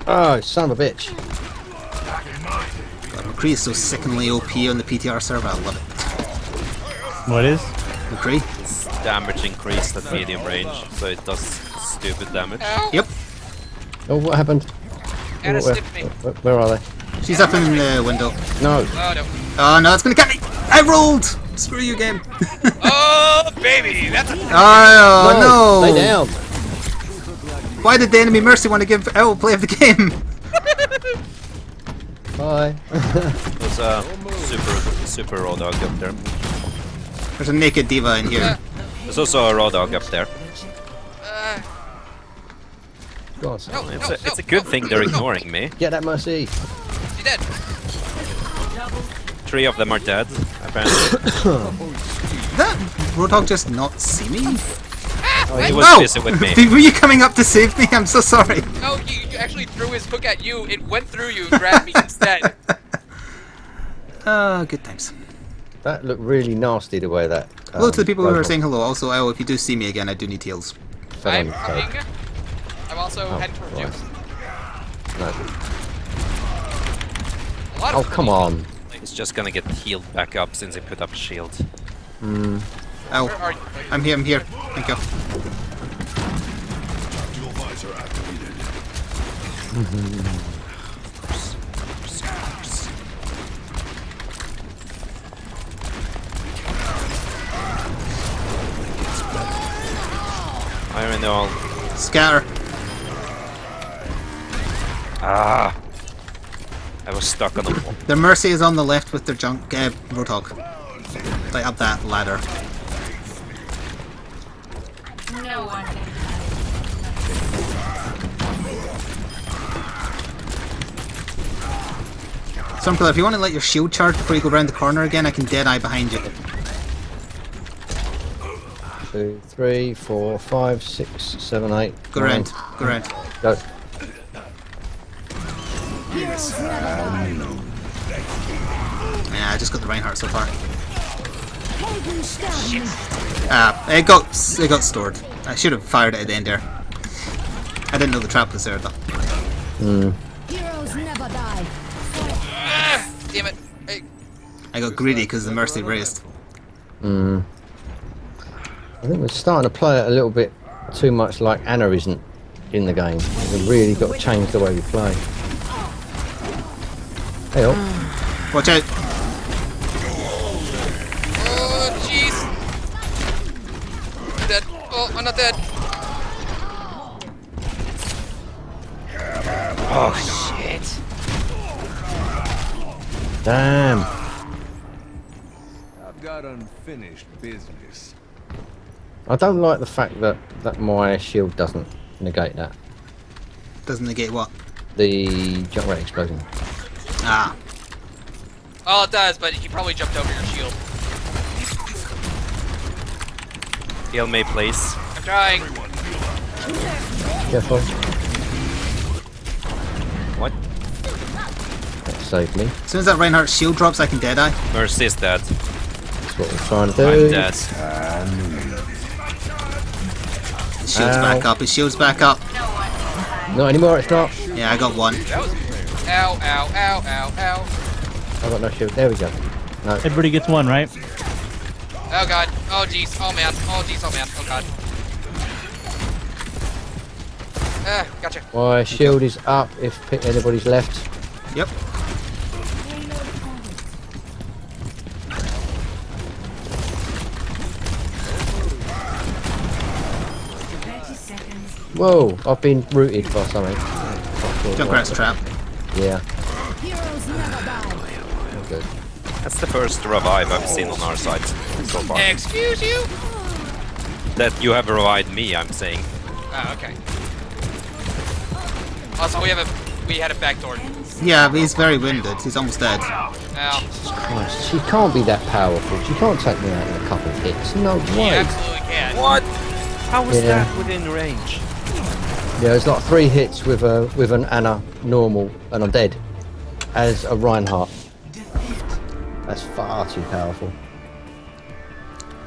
C: Oh, son of a bitch.
A: God, McCree is so sickeningly OP on the PTR server, I love it.
B: What is?
A: McCree?
E: Damage increased at medium range, so it does stupid damage.
D: Ow!
A: Yep.
C: Oh, what happened?
D: Ana
C: where,
D: sniffed me.
C: where, where are they?
A: She's up in the window.
C: No.
D: Oh, no.
A: Oh no, it's gonna get me! I rolled! Screw you, game.
D: Oh, baby! That's a...
A: oh no!
C: Lay down.
A: Why did the enemy Mercy want to give outplay of the game?
C: Bye.
E: There's a uh, super super Roadhog up there.
A: There's a naked D.Va in here.
E: Uh, There's also a Roadhog up there.
C: God,
D: no, no,
E: It's
D: no,
E: a, it's a good
D: no,
E: thing they're
D: no.
E: ignoring me.
C: Get that mercy.
D: She dead.
E: Three of them are dead, apparently.
A: That Roadhog just not see me?
E: Oh, he was
A: oh!
E: busy with me.
A: Were you coming up to save me? I'm so sorry.
D: No, he actually threw his hook at you. It went through you and grabbed me instead.
A: Uh, good times.
C: That looked really nasty the way that.
A: Hello
C: um,
A: to the people who are saying hello. Also, oh, if you do see me again, I do need heals.
C: fell
D: I'm
C: its
D: coming.
C: head.
D: I'm also
C: Oh,
D: heading towards you.
C: Christ. No.
D: A lot
C: Oh, come
D: people-
C: on.
E: He's just gonna get healed back up since he put up a shield.
A: Oh,
D: Where are you?
A: I'm here, I'm here. Thank you.
G: Tactical visor activated.
E: Iron all.
A: Scatter.
E: Ah! I was stuck on the wall.
A: Their Mercy is on the left with their junk, uh, Roadhog. Like up that ladder.
F: No one can
A: if you want to let your shield charge before you go around the corner again, I can dead eye behind you.
C: Two, three, four, five, six, seven, eight.
A: Go
C: nine.
A: around. Go around.
C: Go.
A: Yeah, I just got the Reinhardt so far. Ah, it got it got stored. I should have fired it at the end there. I didn't know the trap was there though.
F: Heroes never die.
D: Ah, damn it. Hey,
A: I got greedy because the mercy raised.
C: Mm. I think we're starting to play it a little bit too much like Ana isn't in the game. We've really got to change the way we play. Hey, oh,
A: Watch out.
D: Oh, jeez. I'm dead. Oh, I'm not dead. Oh, shit.
C: damn.
G: I've got unfinished business.
C: I don't like the fact that, that my shield doesn't negate that.
A: Doesn't negate what?
C: The jump rate explosion.
A: Ah.
D: Oh, it does, but he probably jumped over your shield.
E: Heal me, please.
D: I'm trying.
C: Careful.
E: What?
C: That saved me.
A: As soon as that Reinhardt shield drops, I can Deadeye.
E: Mercy is dead.
C: That's what we're trying to
E: I'm
C: do.
E: dead.
A: His shield's
C: Ow.
A: back up. His shield's back up.
C: Not anymore, it's not.
A: Yeah, I got one.
D: That was. Ow, ow, ow, ow, ow.
C: I've got no shield. There we go. No.
B: Everybody gets one, right?
D: Oh god. Oh jeez. Oh man. Oh jeez. Oh man. Oh god. Ah, gotcha.
C: My shield is up if anybody's left.
A: Yep.
C: Whoa, I've been rooted by something.
A: Junkrat's trap.
C: Yeah.
F: Heroes never die.
C: Good.
E: That's the first revive I've seen on our side so far.
D: Excuse you?
E: That you have revived me, I'm saying.
D: Ah, oh, okay. Also, we have a we had a backdoor.
A: Yeah, but he's very wounded. He's almost dead.
D: Jesus
C: Christ, she can't be that powerful. She can't take me out in a couple of hits. No
D: You
C: way.
D: absolutely can.
E: What? How was
C: Yeah.
E: that within range?
C: Yeah, it's like three hits with a with an Ana normal, and I'm dead. As a Reinhardt. That's far too powerful.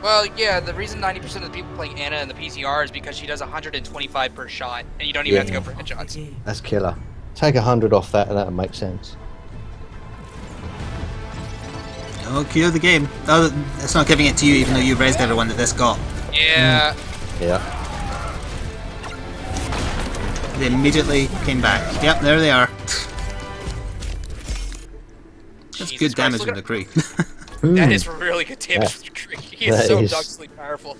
D: Well, yeah, the reason 90% of the people playing Ana in the PTR is because she does 125 per shot, and you don't even have to go for headshots.
C: That's killer. Take a hundred off that, and that'll make sense.
A: Oh, cue the game. Oh, it's not giving it to you, even though you raised everyone that this got.
D: Yeah.
C: Yeah.
A: They immediately came back. Yep, there they are. That's
D: Jesus
A: good
D: Christ,
A: damage
D: look
A: from the crew. Hmm.
D: That is really good damage
C: Yeah.
D: for the tree. He is
C: That
D: so
C: is-
D: obnoxiously powerful.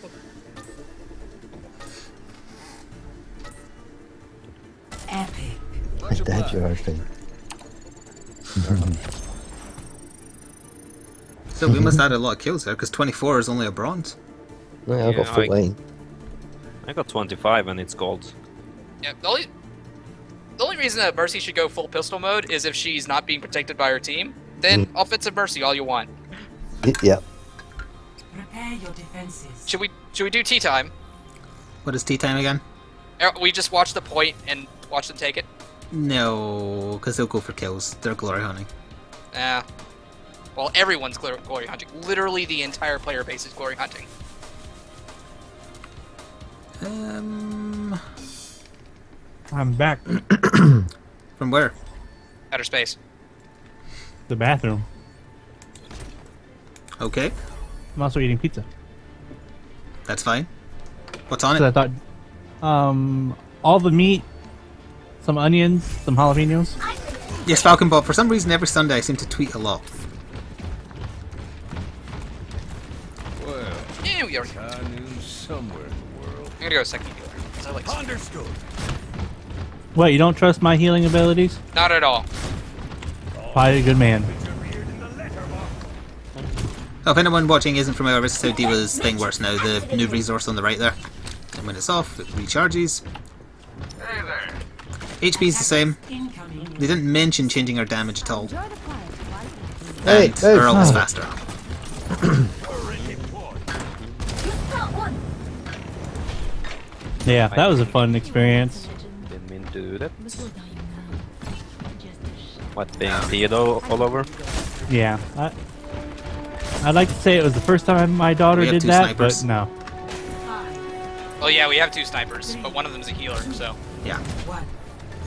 F: Epic.
C: Dad, you're open.
A: so we must add a lot of kills there, because 24 is only a bronze.
C: Yeah, I've got
E: Yeah, I-
C: 14.
E: I got 25 and it's gold.
D: Yeah, the only the only reason that Mercy should go full pistol mode is if she's not being protected by her team. Then
C: Mm.
D: offensive Mercy all you want.
C: Yeah.
F: Prepare your defenses.
D: Should we should we do tea time?
A: What is tea time again?
D: Er, We just watch the point and watch them take it.
A: No, because they'll go for kills. They're glory hunting.
D: Yeah. Well, everyone's glory hunting. Literally, the entire player base is glory hunting.
A: Um,
B: I'm back.
A: from where?
D: Outer space.
B: the bathroom.
A: Okay,
B: I'm also eating pizza.
A: that's fine. What's on
B: it? I thought, um, all the meat, some onions, some jalapenos.
A: Yes, Falcon Bob. For some reason, every Sunday I seem to tweet a lot.
G: Well,
D: Yeah, we are.
G: I knew somewhere in the world.
D: I'm gonna go second healer. 'cause I like
G: Understood.
B: What? You don't trust my healing abilities?
D: Not at all.
B: Probably a good man.
A: Oh, if anyone watching isn't familiar, this is how D.Va's thing works now. The new resource on the right there. And when it's off, it recharges. Hey HP is the same. They didn't mention changing our damage at all.
F: Enjoy the quiet, right?
C: Hey,
A: And
C: hey,
A: Earl is faster.
B: Yeah, that was a fun experience.
E: Didn't mean to do that. What, being peed all, all over?
B: Yeah, I, I'd like to say it was the first time my daughter did that,
A: snipers.
B: but no.
D: Well, yeah, we have two snipers, but one of them's a healer, so.
A: Yeah.
F: One.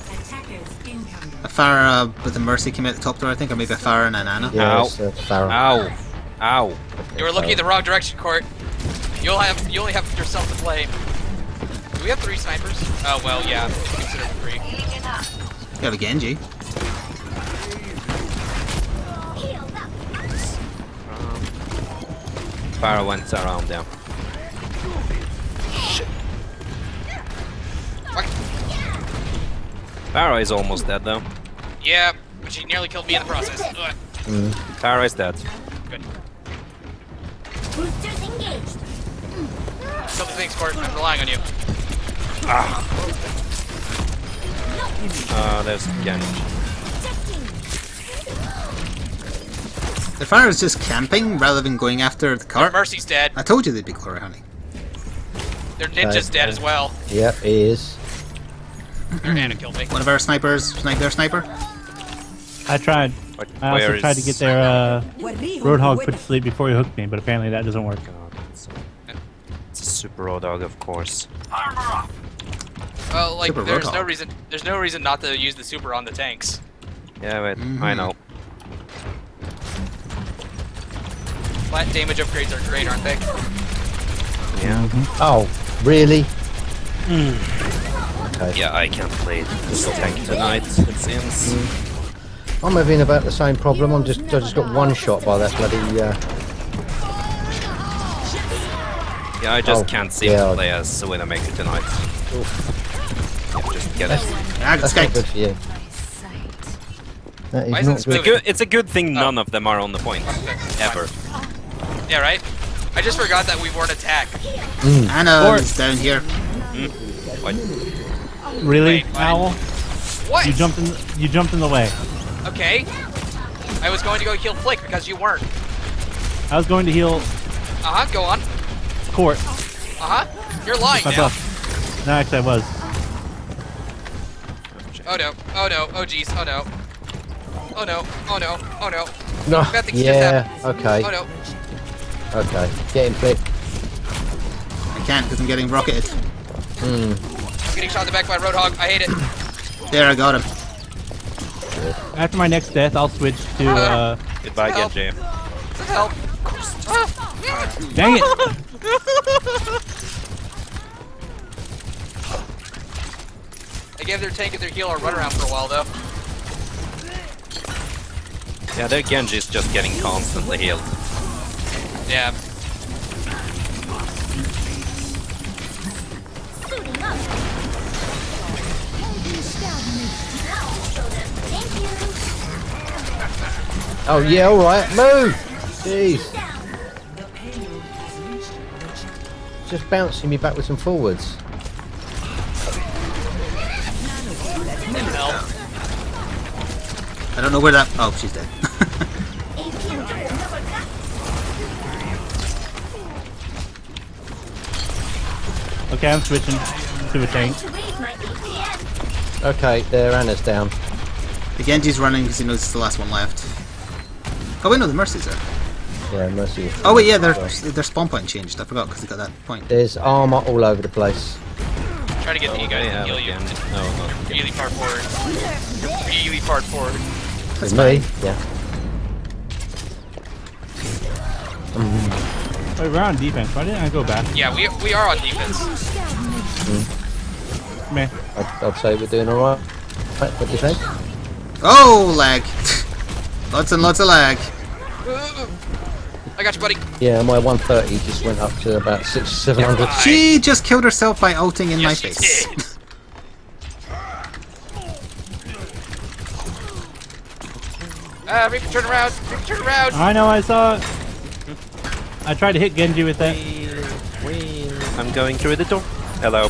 F: Attackers incoming.
A: A Pharah with a Mercy came out the top door, I think, or maybe a Pharah and an Ana.
C: Yeah,
E: Ow.
C: it's uh, Pharah.
E: Ow! Ow!
D: You were looking in the wrong direction, Court. You'll have you only have yourself to blame. We have three snipers? Oh well, yeah. Consider three.
A: You have a Genji.
E: Um, Pharah went around there.
D: Fuck.
E: Pharah is almost dead though.
D: Yeah, but she nearly killed me in the process. Ugh.
E: Pharah is dead.
D: Good.
F: Boosters engaged.
D: Kill the things, Court. I'm relying on you.
E: Uh, there's Genji.
A: The fire is just camping rather than going after the cart.
D: Mercy's dead.
A: I told you they'd be glory hunting.
D: Their ninja's
C: Okay.
D: dead as well.
C: Yep, he is.
D: Ana killed me.
A: One of our snipers sniped their sniper.
B: I tried.
E: But
B: I also
E: where
B: tried to get their uh, Roadhog put to sleep before he hooked me, but apparently that doesn't work.
E: It's super Roadhog, of course.
D: Well, like
A: Super
D: there's no reason. There's no reason not to use the super on the tanks.
E: Yeah, wait,
A: Mm-hmm.
E: I know.
D: Flat damage upgrades are great, aren't they?
E: Yeah.
C: Oh, really?
A: Hmm.
C: Okay.
E: Yeah, I can't play this tank tonight, it seems.
C: I'm having about the same problem. I'm just I just got one shot by that bloody. Uh,
E: Yeah, I just
C: Oh,
E: can't seem
C: yeah.
E: to play as a Widowmaker tonight. Yeah, just get it.
A: Ah,
C: that's not good for you. That is
D: isn't
C: good.
E: It's a good, it's a good thing
D: Oh.
E: none of them are on the point. Ever.
D: Yeah, right. I just forgot that we weren't attack.
A: Ana's down here.
E: What?
B: Really,
D: Wait, what?
B: Owl?
D: What?
B: You jumped in. You jumped in the way.
D: Okay. I was going to go heal Flik because you weren't.
B: I was going to heal
D: Uh huh. Go on.
B: Court
D: Uh huh. You're lying now.
B: myself. No, actually, I was.
D: Oh no. Oh no. Oh jeez. Oh no. Oh no. Oh no. Oh no.
C: No.
D: Bad things just
C: Yeah. Okay.
D: Oh no.
C: Okay. Get him, Flik.
A: I can't because I'm getting rocketed.
D: I'm getting shot in the back by Roadhog. I hate it.
A: There, I got him.
B: After my next death, I'll switch to. Uh,
E: Goodbye,
D: Help.
E: Genji.
D: Help.
B: dang it!
D: I gave their tank and their healer a run around for a while though.
E: Yeah, their Genji is just getting constantly healed.
D: Yeah.
F: Suiting up. Thank you.
C: Oh yeah. All right. Move. Jeez. Just bouncing me backwards and forwards.
A: I don't know where that. Oh, she's dead.
B: Okay, I'm switching to a tank.
F: To raise my APM.
C: Okay. There, Ana's down.
A: the Genji's running because he knows it's the last one left. Oh wait, no, the Mercy's there.
C: Yeah, Mercy. is-
A: Oh wait, yeah, their their spawn point changed. I forgot because they got that point.
C: There's armor all over the place.
D: Try to get you guys to
E: Yeah,
D: heal you.
E: Genji. No, not
D: Really far forward. Really far forward.
C: With me. Yeah.
B: Wait, we're on defense. Why didn't I go back?
D: Yeah, we we are on defense. Hmm.
B: Man,
C: I'd, I'd say we're doing all right. Right, what do you think?
A: Oh, lag. lots and lots of lag.
D: I got you, buddy.
C: Yeah, my 130 just went up to about six, 700.
D: Bye.
A: She just killed herself by ulting in
D: Yes,
A: my
D: she
A: face.
D: did. Uh, Reaper, turn around. Reaper, turn around.
B: I know I saw it. I tried to hit Genji with that.
E: I'm going through the door. Hello.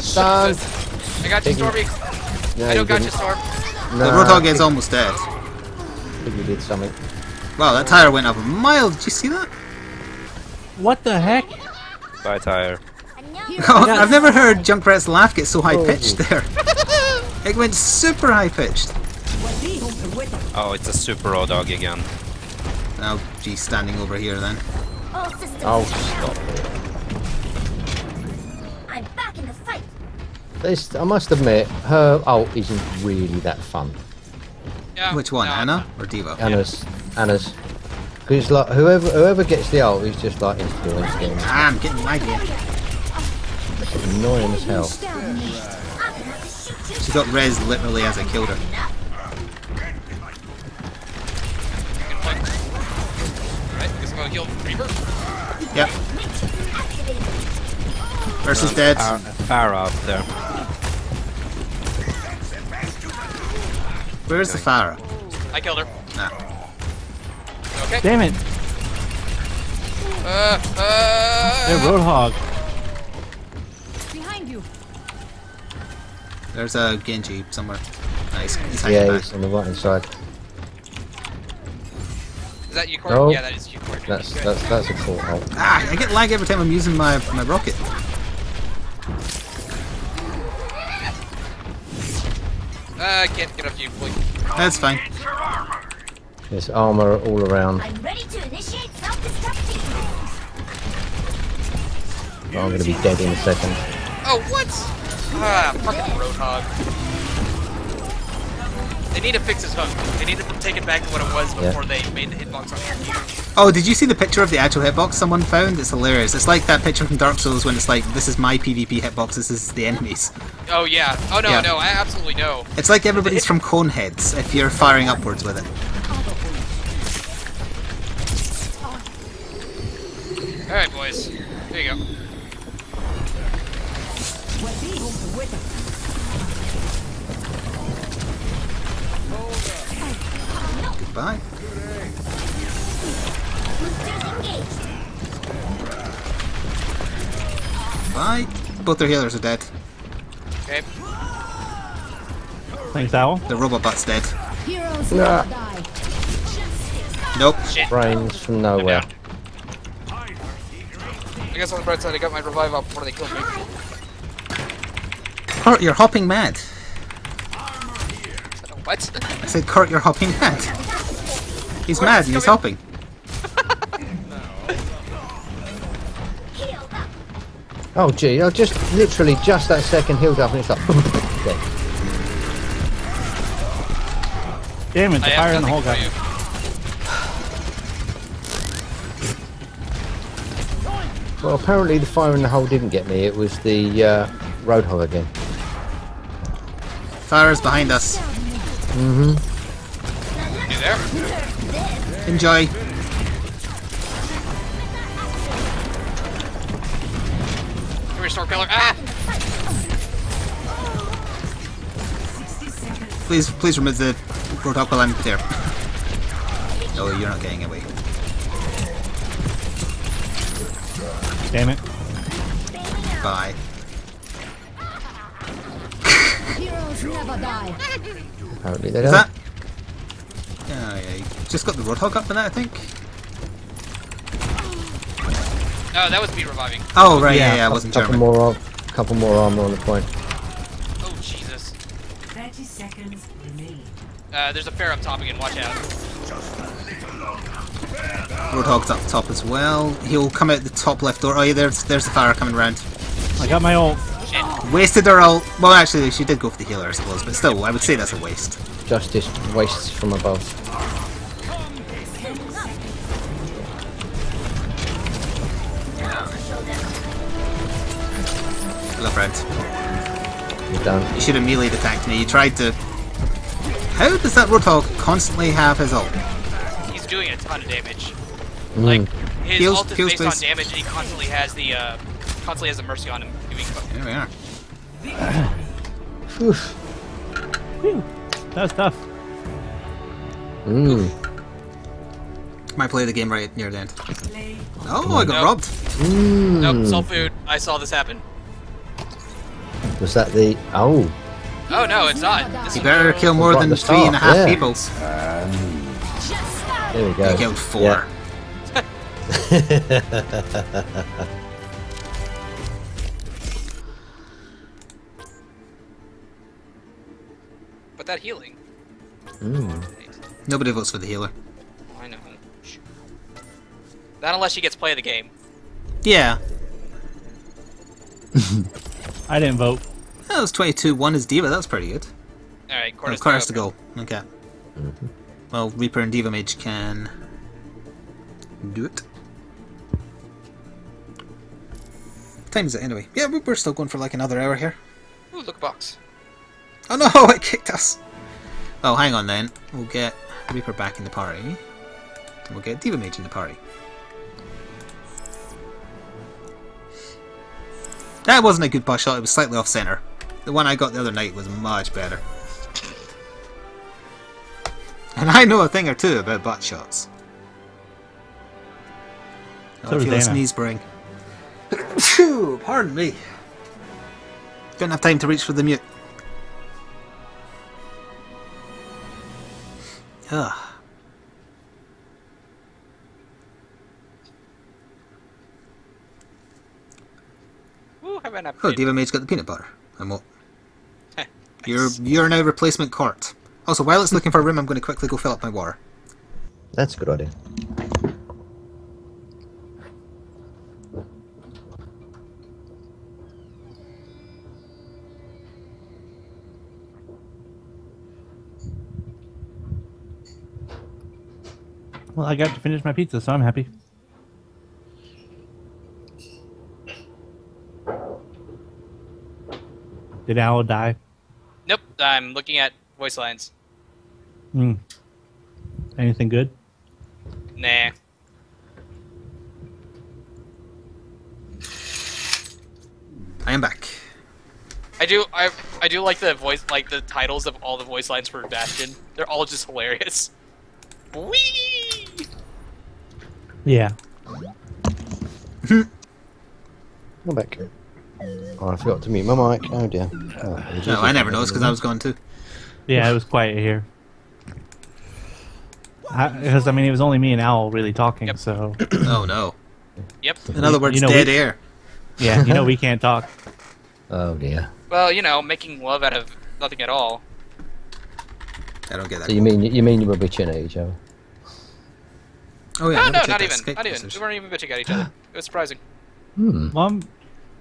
C: Son!
D: I got you, Stormy.
C: No,
D: I don't got you,
C: didn't.
D: Storm.
A: The
C: No,
A: Roadhog is almost dead.
C: I think you did something.
A: Wow, that tire went up a mile. Did you see that?
B: What the heck?
E: Bye, Tire.
A: Oh, I've never heard Junkrat's laugh get so high pitched oh. there. it went super high pitched.
E: Oh, it's a super Roadhog again.
A: Now she's standing over here then.
C: Oh, stop.
F: I'm back in the fight.
C: This, I must admit, her ult isn't really that fun.
D: Yeah,
A: Which one,
D: no,
A: Ana or D.Va?
C: Ana's, Ana's. Because like, whoever whoever gets the ult is just like influenced him.
A: Ah, I'm getting lag here.
C: annoying as hell.
A: She got res literally as I killed her.
D: Good point. Guess I'm gonna kill Reaper.
A: Yep. Versus dead.
E: Pharah Pharah up there.
A: Where's the Pharah?
D: I killed her.
A: Nah.
D: Okay.
B: Damn it!
D: Uh,
B: They're
D: uh,
B: Roadhog.
F: Behind you.
A: There's a Genji somewhere. Nice. He's
C: Yeah,
A: back.
C: he's on the right hand side.
D: is that you, Court?
C: No.
D: Yeah, that is you, Court.
C: That's that's that's a cool hole.
A: Ah, I get lag every time I'm using my, my rocket.
D: I can't get up to you fully.
A: That's fine.
C: There's armor all around.
I: I'm ready to initiate self-destruct
C: but I'm gonna be dead in a second.
D: Oh, what? Ah, fucking Roadhog. They need to fix his hook. They need to take it back to what it was
C: Yeah.
D: before they made the hitbox on the.
A: Oh, did you see the picture of the actual hitbox someone found? It's hilarious. It's like that picture from Dark Souls when it's like, this is my PvP hitbox, this is the enemy's.
D: Oh, yeah. Oh, no,
A: Yeah.
D: no, I absolutely know.
A: It's like everybody's from Coneheads if you're firing upwards with it.
D: Alright, boys. There you go.
A: Goodbye. Bye. Both their healers are dead.
D: Okay.
B: Thanks, Owl.
A: The robot butt's dead.
F: Heroes
C: Nah.
F: die.
A: Nope.
D: Shit.
C: Brains from nowhere.
D: I guess on the bright side, I got my revive up before they killed me.
A: Kurt, you're hopping mad.
D: What?
A: I said, Kurt, you're hopping mad. He's mad and he's hopping.
C: Oh gee, I just literally just that second healed up and it's like dead.
B: Damn it, the fire in the hole
D: nothing
B: got
D: you.
C: Well apparently the fire in the hole didn't get me, it was the uh, roadhog again.
A: Fire is behind us.
C: Mm-hmm.
D: You there?
A: Enjoy.
D: Come here, Storm Killer. Ah!
A: Please, please remove the roadhog while I'm there. No, you're not getting away.
B: Damn it.
A: Bye.
F: Heroes never die.
C: Apparently they don't.
A: that? Oh yeah, you just got the roadhog up for that, I think.
D: No, that was me reviving.
A: Oh right, yeah,
C: Yeah,
A: yeah, I wasn't
C: couple
A: German.
C: more ar- couple more armor on the point.
D: Oh, Jesus.
F: 30 seconds remain.
D: Uh, there's a fair up top again. Watch out.
A: Roadhog's up top as well. He'll come out the top left door. Oh yeah, there's there's the fire coming round.
B: I got my ult.
D: Shit.
A: Wasted her ult. Well, actually, she did go for the healer, I suppose, but still, I would say that's a waste.
C: Justice wastes from above.
A: Friend.
C: You're done.
A: You should have melee attacked me. You tried to. How does that Roadhog constantly have his ult?
D: He's doing a ton of damage.
C: Mm.
D: Like, his
A: Heals-
D: ult is
A: heals,
D: based on damage, and he constantly has the, uh, constantly has the mercy on him. Doing
A: There we are.
C: Phew.
B: Whew. That was tough.
C: Mm.
A: Might play the game right near the end. Oh, I got
D: Nope.
A: robbed.
C: Mm.
D: Nope, soul food. I saw this happen.
C: Was that the oh?
D: Oh no, it's not. This
A: You better kill more
C: Right
A: than
C: at the
A: three and a half
C: start, yeah.
A: people.
C: There we go.
A: You killed four.
C: Yeah.
D: But that healing.
C: Mm.
A: Nobody votes for the healer.
D: I know. Not unless she gets play of the game.
A: Yeah.
B: I didn't vote.
A: That was 22 1 is Diva. That was pretty good.
D: Alright,
A: Oh,
D: quarters
A: Chorus to go. Okay. Mm-hmm. Well, Reaper and Diva Mage can do it. time is it anyway? Yeah, we- we're still going for like another hour here.
D: Ooh, look box.
A: Oh no, it kicked us. Oh, hang on then. We'll get Reaper back in the party. And we'll get Diva Mage in the party. That wasn't a good butt shot, it was slightly off centre. The one I got the other night was much better. And I know a thing or two about butt shots. I feel a sneeze. Phew, pardon me. Didn't have time to reach for the mute. Ugh.
D: Ooh, have an
A: Oh,
D: upgrade.
A: Diva Mage got the peanut butter. I'm what?
D: Heh,
A: You're you're now replacement court. Also, while it's looking for a room, I'm going to quickly go fill up my water.
C: That's a good idea.
B: Well, I got to finish my pizza, so I'm happy. Did Al die?
D: Nope, I'm looking at voice lines.
B: Hmm. Anything good?
D: Nah.
A: I am back.
D: I do I I do like the voice like the titles of all the voice lines for Bastion. They're all just hilarious. Whee!
B: Yeah.
C: I'm back. Oh, I forgot to mute my mic. Oh dear. Oh,
A: No, I never noticed because I was going too.
B: Yeah, it was quiet here. Because I mean, it was only me and Owl really talking.
D: Yep.
B: So
A: Oh no.
D: Yep.
A: In other words,
B: You know,
A: dead
B: we-
A: air.
B: yeah, you know we can't talk.
C: Oh dear.
D: Well, you know, making love out of nothing at all.
A: I don't get that.
C: So you mean you mean you were bitching at each other?
A: oh yeah.
D: no, no, not even. Not even.
A: message.
D: We weren't even bitching at each other. It was surprising.
C: Hmm.
B: Well, I'm-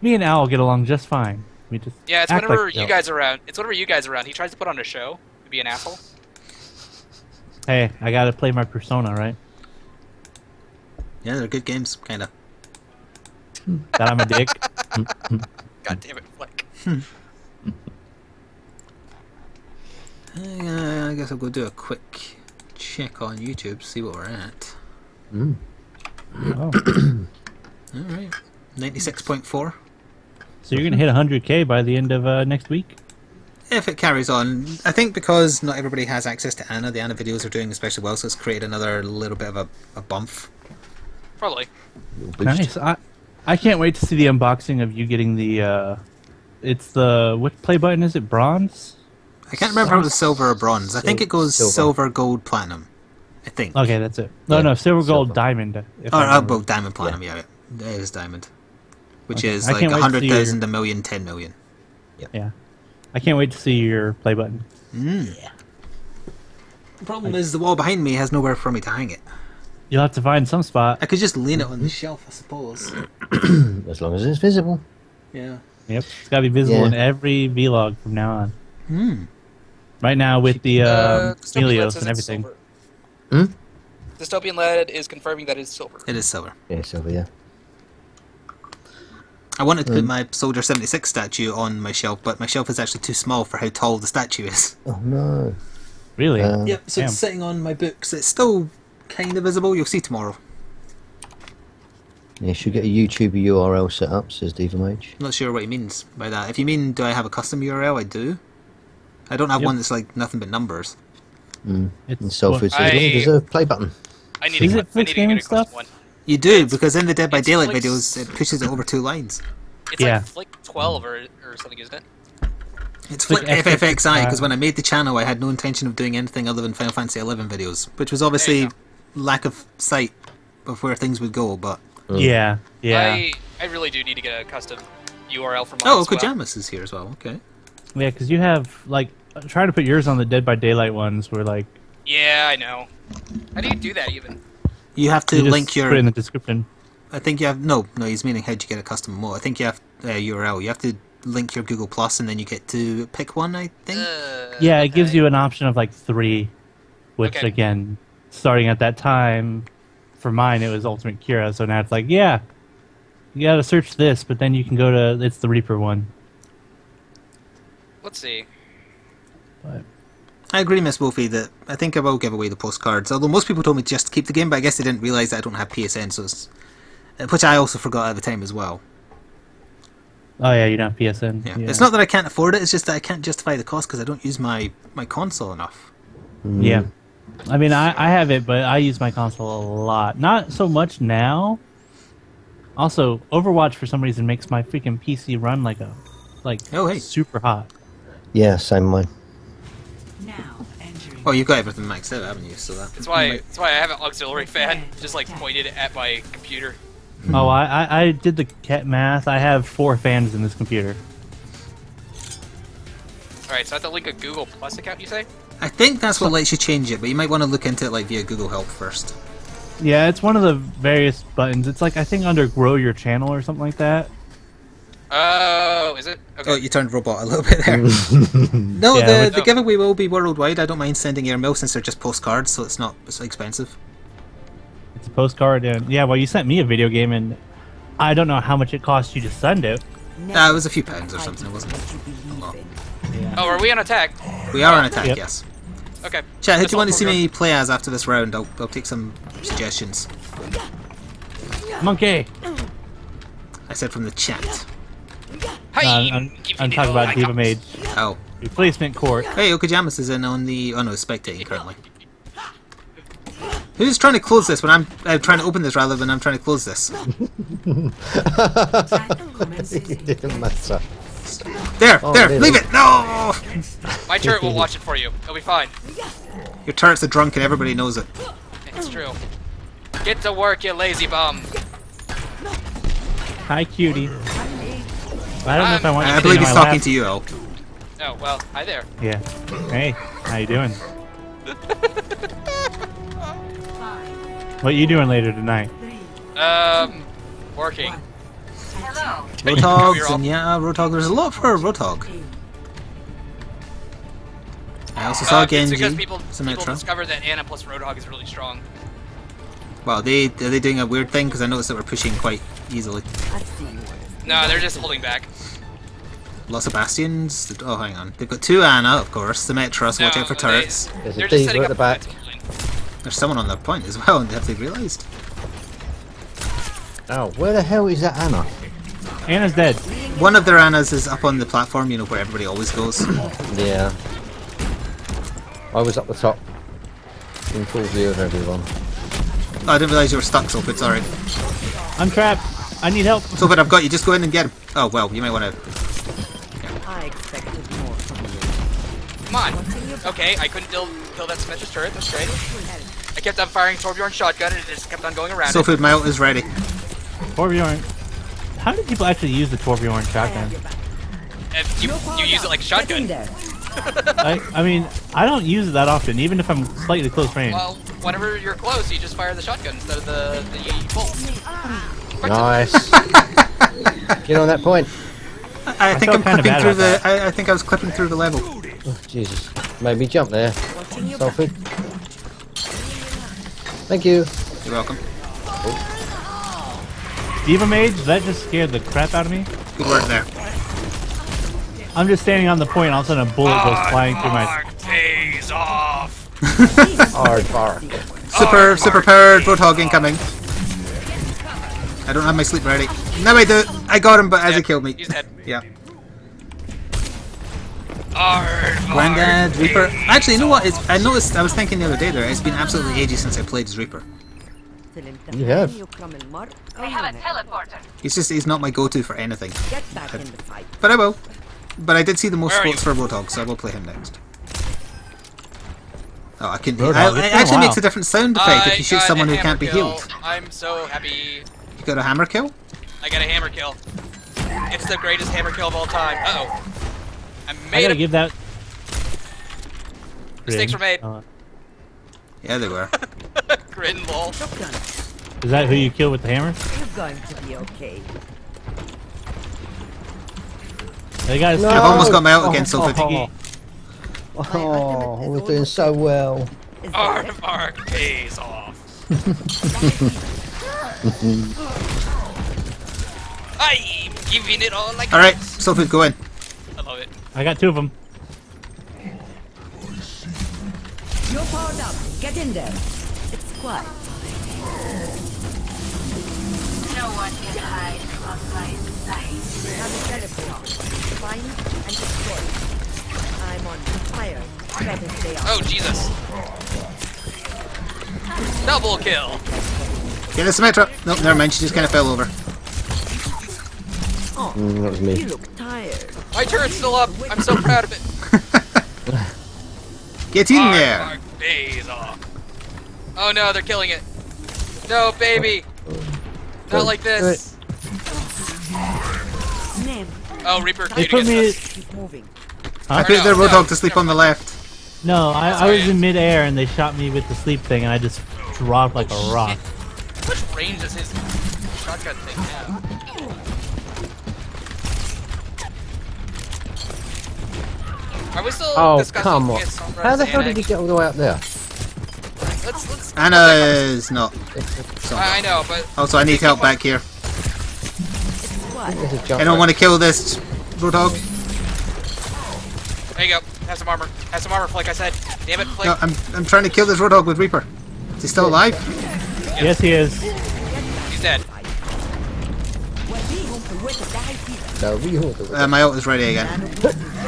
B: me and Al get along just fine. We just
D: Yeah, it's
B: act
D: whenever
B: like-
D: you guys are around. It's whenever you guys are around. He tries to put on a show to be an asshole.
B: Hey, I gotta play my persona, right?
A: Yeah, they're good games, kind of.
B: That I'm a dick.
D: God damn it, Flik.
A: Uh, I guess I'll go do a quick check on YouTube, see what we're at.
C: Mm.
B: Oh.
A: All right, ninety-six point four.
B: So you're gonna hit 100k by the end of uh, next week?
A: If it carries on, I think because not everybody has access to Ana, the Ana videos are doing especially well, so it's created another little bit of a, a bump.
D: Probably.
B: Nice. I I can't wait to see the unboxing of you getting the. uh It's the what play button is it? Bronze.
A: I can't remember if it was silver or bronze. I think it goes
C: Silver.
A: silver, gold, platinum. I think.
B: Okay, that's it. No,
C: Yeah,
B: no, silver, gold,
C: silver.
B: diamond. Oh,
A: Or
B: I
A: uh, well, diamond, platinum. Yeah, it is diamond, which
B: Okay.
A: is
B: I
A: like
B: can't
A: a
B: wait to
A: hundred
B: see your-
A: a million, ten million.
B: Yeah, I can't wait to see your play button.
A: The problem is the wall behind me has nowhere for me to hang it.
B: You'll have to find some spot.
A: I could just lean it on the shelf, I suppose.
C: As long as it's visible.
A: Yeah.
B: Yep, it's gotta be visible
C: Yeah.
B: in every vlog from now on.
A: Hmm.
B: Right now with the um,
D: Uh, Dystopian Lead
B: Helios
D: says
B: and everything.
D: silver.
C: Hmm?
D: Dystopian Lead is confirming that it's silver.
A: It is silver.
C: Yeah, silver. Yeah.
A: I wanted to put my Soldier 76 statue on my shelf, but my shelf is actually too small for how tall the statue is.
C: Oh no.
B: Really?
C: Uh,
A: Yep, so
B: Damn.
A: it's sitting on my books. It's still kind of visible. You'll see tomorrow.
C: Yeah, you should get a YouTube URL set up, says Diva Mage.
A: I'm not sure what he means by that. If you mean, do I have a custom URL? I do. I don't have
B: Yep.
A: one that's like nothing but numbers.
C: Mm.
B: It's
C: And Soulfood says,
D: I-
C: "Look, there's a play button.
D: I need
B: Is
D: to
B: it
D: get, I need to
B: Gaming
D: get a custom
B: stuff?
D: one.
A: You do, because in the Dead by Daylight
D: like-
A: videos, it pushes it over two lines.
D: It's
B: Yeah.
D: like Flik 12 or, or something, isn't it?
A: It's
B: like
A: FFXI, because
B: uh,
A: when I made the channel, I had no intention of doing anything other than Final Fantasy XI videos, which was obviously lack of sight of where things would go, but...
B: yeah, yeah,
D: I I really do need to get a custom URL for mine.
A: Oh,
D: as well.
A: Kojamas is here as well, okay.
B: yeah. Because you have like trying to put yours on the Dead by Daylight ones were like
D: Yeah, I know. How do you do that even?
A: You have to
B: you just
A: link your...
B: put it in the description.
A: I think you have no, no. He's meaning how do you get a custom emote? I think you have uh, URL. You have to link your Google Plus, and then you get to pick one. I think.
D: Uh,
B: Yeah, it gives you an option of like three, which
D: Okay.
B: Again, starting at that time, for mine it was Ultimate Kira. So now it's like, yeah, you gotta search this, but then you can go to it's the Reaper one.
D: Let's see.
B: But
A: I agree, Miss Wolfie, that I think I will give away the postcards. Although most people told me just to keep the game, but I guess they didn't realise that I don't have PSN, so it's, uh, which I also forgot at the time as well.
B: oh yeah, you don't have PSN.
A: Yeah. it's not that I can't afford it; it's just that I can't justify the cost because I don't use my my console enough.
B: Yeah. I mean, I, I have it, but I use my console a lot. Not so much now. Also, Overwatch for some reason makes my freaking PC run like a, like
A: Oh, hey.
B: super hot.
C: Yeah, same mine.
F: Now entering.
A: Oh, you've got everything maxed out, haven't you? So that
D: That's why. That's why I have an auxiliary fan just like pointed at my computer.
B: Oh, I, I I did the cat math. I have four fans in this computer.
D: All right, so I have to link a Google Plus account. You say?
A: I think that's what lets you change it, but you might want to look into it like via Google Help first.
B: Yeah, it's one of the various buttons. It's like I think under grow your channel or something like that.
D: Oh, is it? Okay.
A: Oh, you turned robot a little bit there. no,
B: Yeah,
A: the,
B: which-
A: the giveaway will be worldwide. I don't mind sending airmail since they're just postcards, so it's not it's expensive.
B: It's a postcard, and yeah, well, you sent me a video game, and I don't know how much it cost you to send it.
A: Uh, it was a few pounds or something. It wasn't a lot.
D: Oh, are we on attack?
A: We are on attack,
B: Yep.
A: yes.
D: Okay.
A: Chat, who
D: That's
A: do you want to see
D: for
A: me play as after this round? I'll, I'll take some suggestions.
B: Monkey.
A: I said from the chat.
B: No,
D: Hi.
B: I'm, I'm, I'm talking about Diva Mage
A: Oh.
B: replacement court.
A: Hey, Okajamas is in on the. Oh no, it's spectating currently. Who's trying to close this when I'm uh, trying to open this rather than I'm trying to close this?
C: it didn't matter.
A: There,
C: Oh,
A: there,
C: really?
A: leave it! No!
D: My turret will watch it for you. It'll be fine.
A: Your turret's a drunk and everybody knows it.
D: It's true. Get to work, you lazy bum.
B: Hi, cutie. I don't know if I want you
A: I believe he's talking
B: lap.
A: to you, El.
D: Oh well, hi there.
B: Yeah. Hey, how you doing? what you doing later tonight?
D: Um, working.
A: Roadhogs,
D: You're
A: and yeah, Roadhog. There's a lot for Roadhog. I also saw
D: Uh, it's because
A: Genji,
D: people, people discovered that Ana plus Roadhog is really strong.
A: Wow, they are they doing a weird thing? Because I noticed that we're pushing quite easily.
D: No, they're just holding back.
A: Lots of bastions. Oh, hang on. They've got two Ana, of course. Symmetra, so watch out for turrets.
C: There's
D: They're
C: a
D: just D.Va
C: at the back.
A: There's someone on their point as well, have they've realised?
C: Oh, where the hell is that Ana?
B: Ana's dead.
A: One of their Anas is up on the platform, you know, where everybody always goes.
C: Yeah. I was up the top. In full view of everyone.
A: Oh, I didn't realise you were stuck, Sopid, sorry.
B: I'm trapped. I need help.
A: Sopid, I've got you, just go in and get him. Oh, well, you may want to...
F: I expected more from you.
D: Come on. Okay, I couldn't kill, kill that Symmetra's turret. That's great. I kept on firing Torbjorn's shotgun and it just kept on going around.
A: So food mail is ready.
B: Torbjorn. How do people actually use the Torbjorn shotgun?
D: And you, you use it like a shotgun.
B: I, I mean, I don't use it that often, even if I'm slightly close range.
D: Well, whenever you're close, you just fire the shotgun instead of the the bolt.
C: Nice. Get on that point.
A: I, I think I'm clipping through the... I, I think I was clipping through the level.
C: Oh, Jesus. Made me jump there. Salford. Thank you.
A: You're welcome.
B: Diva Mage, that just scared the crap out of me.
A: Good work there.
B: I'm just standing on the point, all of a sudden a bullet goes flying through my.
D: Pays off.
C: Hard bark.
A: Super, super powered Roadhog incoming. I don't have my sleep ready. No, I do. I got him, but as he killed me.
D: He's dead.
A: Yeah.
D: Arr,
A: Granddad, Reaper. Actually, you know what? It's, I noticed, I was thinking the other day there, it's been absolutely ages since I played as Reaper.
C: You have.
I: We have a teleporter.
A: He's just, he's not my go-to for anything.
F: Get back in the fight.
A: But I will. But I did see the most
D: Where are
A: votes for Roadhog, so I will play him next. Oh, I can.
B: Roadhog,
A: I, it
B: been a
A: actually makes a different sound effect if you shoot someone who can't
D: hammer
A: be healed.
D: I'm so happy.
A: You got a hammer kill?
D: I got a hammer kill. It's the greatest hammer kill of all time. Uh oh. I made
B: I
D: made
B: gotta
D: a
B: give that.
D: Mistakes were made.
B: Uh,
A: Yeah, they were.
D: grin lol.
F: Shotgun.
B: is that who you kill with the hammer?
F: You're going to be okay.
B: They guys.
C: No.
A: I've almost got my out again,
C: Oh,
A: Sophie.
C: oh, Oh, I was doing so well.
F: Is that
D: Aardvark pays off. I'm giving it all like
A: Alright, Sophie, go in.
D: I love it.
B: I got two of them.
F: You're powered up. Get in there. It's quiet.
I: No one can hide from my sight.
F: Have a teleport. Find and destroy. I'm on fire. Better stay off.
D: Oh Jesus! Double kill.
A: Get the Symmetra. Nope, never mind, she just kind of fell over.
C: Mm, that was me.
F: You look tired.
D: My turret's still up. I'm so proud of it.
A: Get in there!
D: days off. Oh no, they're killing it. No, baby. Not like this.
F: Name.
D: Oh, Reaper
B: They
D: commuting
B: put me.
D: us.
F: Keep moving.
A: I
B: Huh?
A: put
D: no,
A: the
D: no.
A: Roadhog to sleep on the left.
B: No, I, I was in midair and they shot me with the sleep thing and I just dropped like a rock.
D: How much range does his shotgun thing have? Are we still
C: Oh,
D: discussing
C: come on. How the hell
D: Annex?
C: did he get all the way up there?
D: Let's let's.
A: Ana is not.
D: I, I know, but
A: Also, I need help back here.
C: There's
A: I don't want to kill this Roadhog.
D: there you go. Have some armor. Have some armor, like I said. Damn it, Flake.
A: No, I'm, I'm trying to kill this Roadhog with Reaper. Is he still alive?
B: Yes, he is.
D: He's dead.
C: No, we.
A: Uh, my ult is ready again.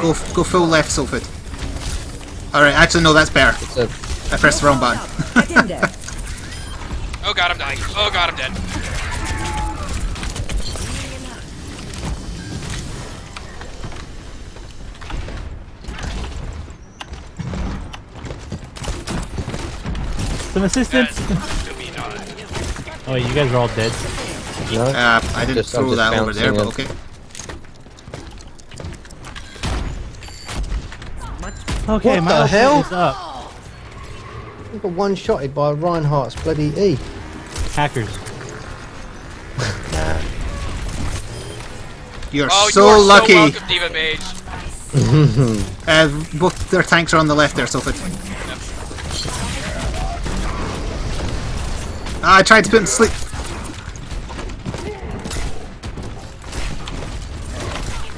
A: Go go full left, Sulfid. Alright, actually no, that's better.
C: I a
A: I pressed the wrong button.
F: Get in there.
D: Oh god, I'm dying. Oh god, I'm dead.
B: Some assistance. Oh, wait, you guys are all dead.
C: no.
A: Uh, I didn't
C: Just-
A: throw that over there, but okay.
B: Okay,
C: What
B: my
C: the hell?
B: is up.
C: We got one shotted by Reinhardt's bloody E.
B: Hackers.
A: You're
D: Oh,
A: so
D: you are
A: lucky.
D: so welcome, Diva Mage.
A: uh, both their tanks are on the left there, Sulfid. Ah, I tried to put him to sleep.
I: In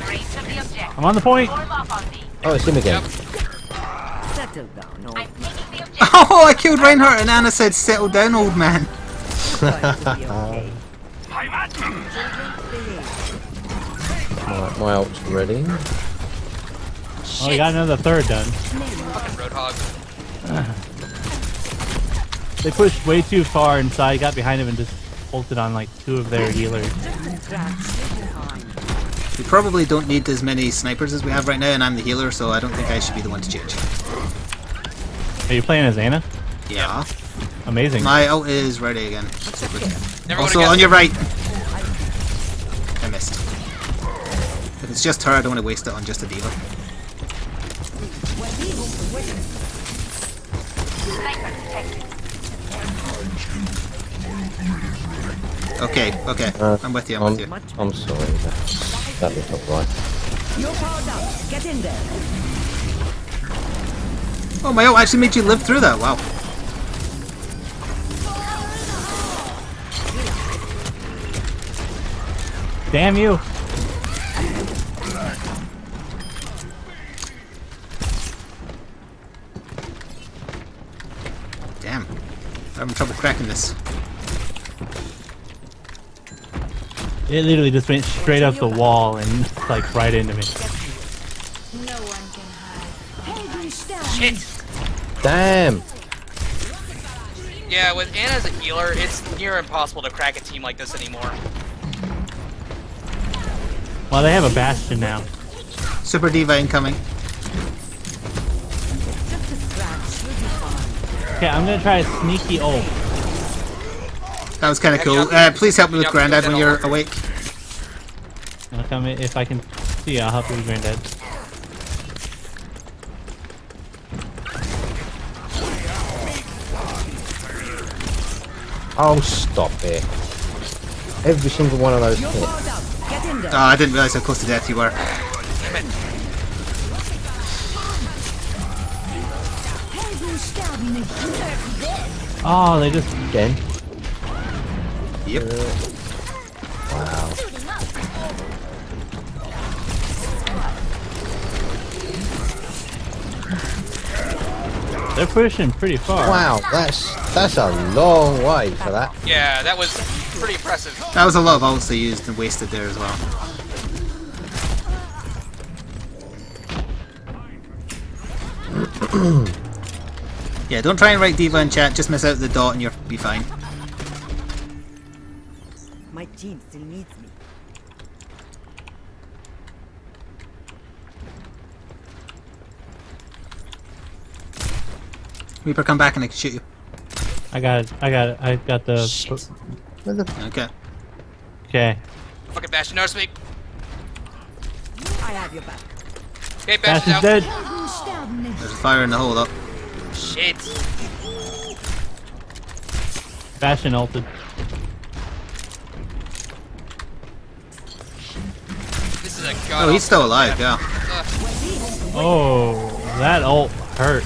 I: range of the objective.
B: I'm on the point.
I: Form up on me.
C: Oh, it's him again.
F: Settle down. No.
I: I'm the objective.
A: Oh, I killed Reinhardt and Ana said, settle down, old man.
F: Going to be okay.
C: My, my ult's ready.
B: Oh, we got another third done.
D: Fucking Roadhog.
B: They pushed way too far and inside, got behind him, and just bolted on like two of their healers.
A: We probably don't need as many snipers as we have right now, and I'm the healer, so I don't think I should be the one to change.
B: Are you playing as Ana?
A: Yeah.
B: Amazing.
A: My ult is ready again.
D: Never
A: Also, on your right. I missed. If it's just her, I don't want to waste it on just a D.Va.
I: Sniper
A: Okay, okay.
C: Uh,
A: I'm with you, I'm
C: I'm,
A: with you.
C: I'm sorry. That, that was not right.
F: You're powered up. Get in there.
A: Oh, my ult actually made you live through that, wow.
B: Damn you!
A: Damn. I'm having trouble cracking this.
B: It literally just went straight up the wall and like right into me.
I: No one can hide.
D: Shit.
C: Damn!
D: Yeah, with Ana as a healer, it's near impossible to crack a team like this anymore.
B: Well, they have a bastion now.
A: Super D.Va incoming.
B: Okay, I'm gonna try a sneaky ult.
A: That was kind of cool. Uh, please help me with Grandad when you're awake.
B: I'll come in- if I can see. I'll help you with Granddad.
C: Oh, stop it. Every single one of those hit.
F: Powered up. Get in there.
A: Oh, ah, I didn't realize how close to death you were.
D: Damn.
B: Oh, they just
C: Again.
A: Yep.
C: Wow.
B: Pushing pretty far.
C: Wow, that's that's a long way for that.
D: Yeah, that was pretty impressive.
A: That was a lot of ults they used and wasted there as well. yeah, don't try and write Diva in chat, just miss out the dot and you'll be fine.
F: My team still needs me.
A: Reaper, come back and I can shoot you.
B: I got it. I got it. I got the.
C: Where the
A: Okay.
B: Okay.
D: Fucking Bastion, notice me.
F: I have your back.
D: Okay,
B: Bash
D: Bastion's
B: is dead.
A: There's a fire in the hole up.
D: Shit.
B: Bastion ulted.
D: This is a god.
A: Oh, he's still alive, yeah.
B: Oh, that ult hurt.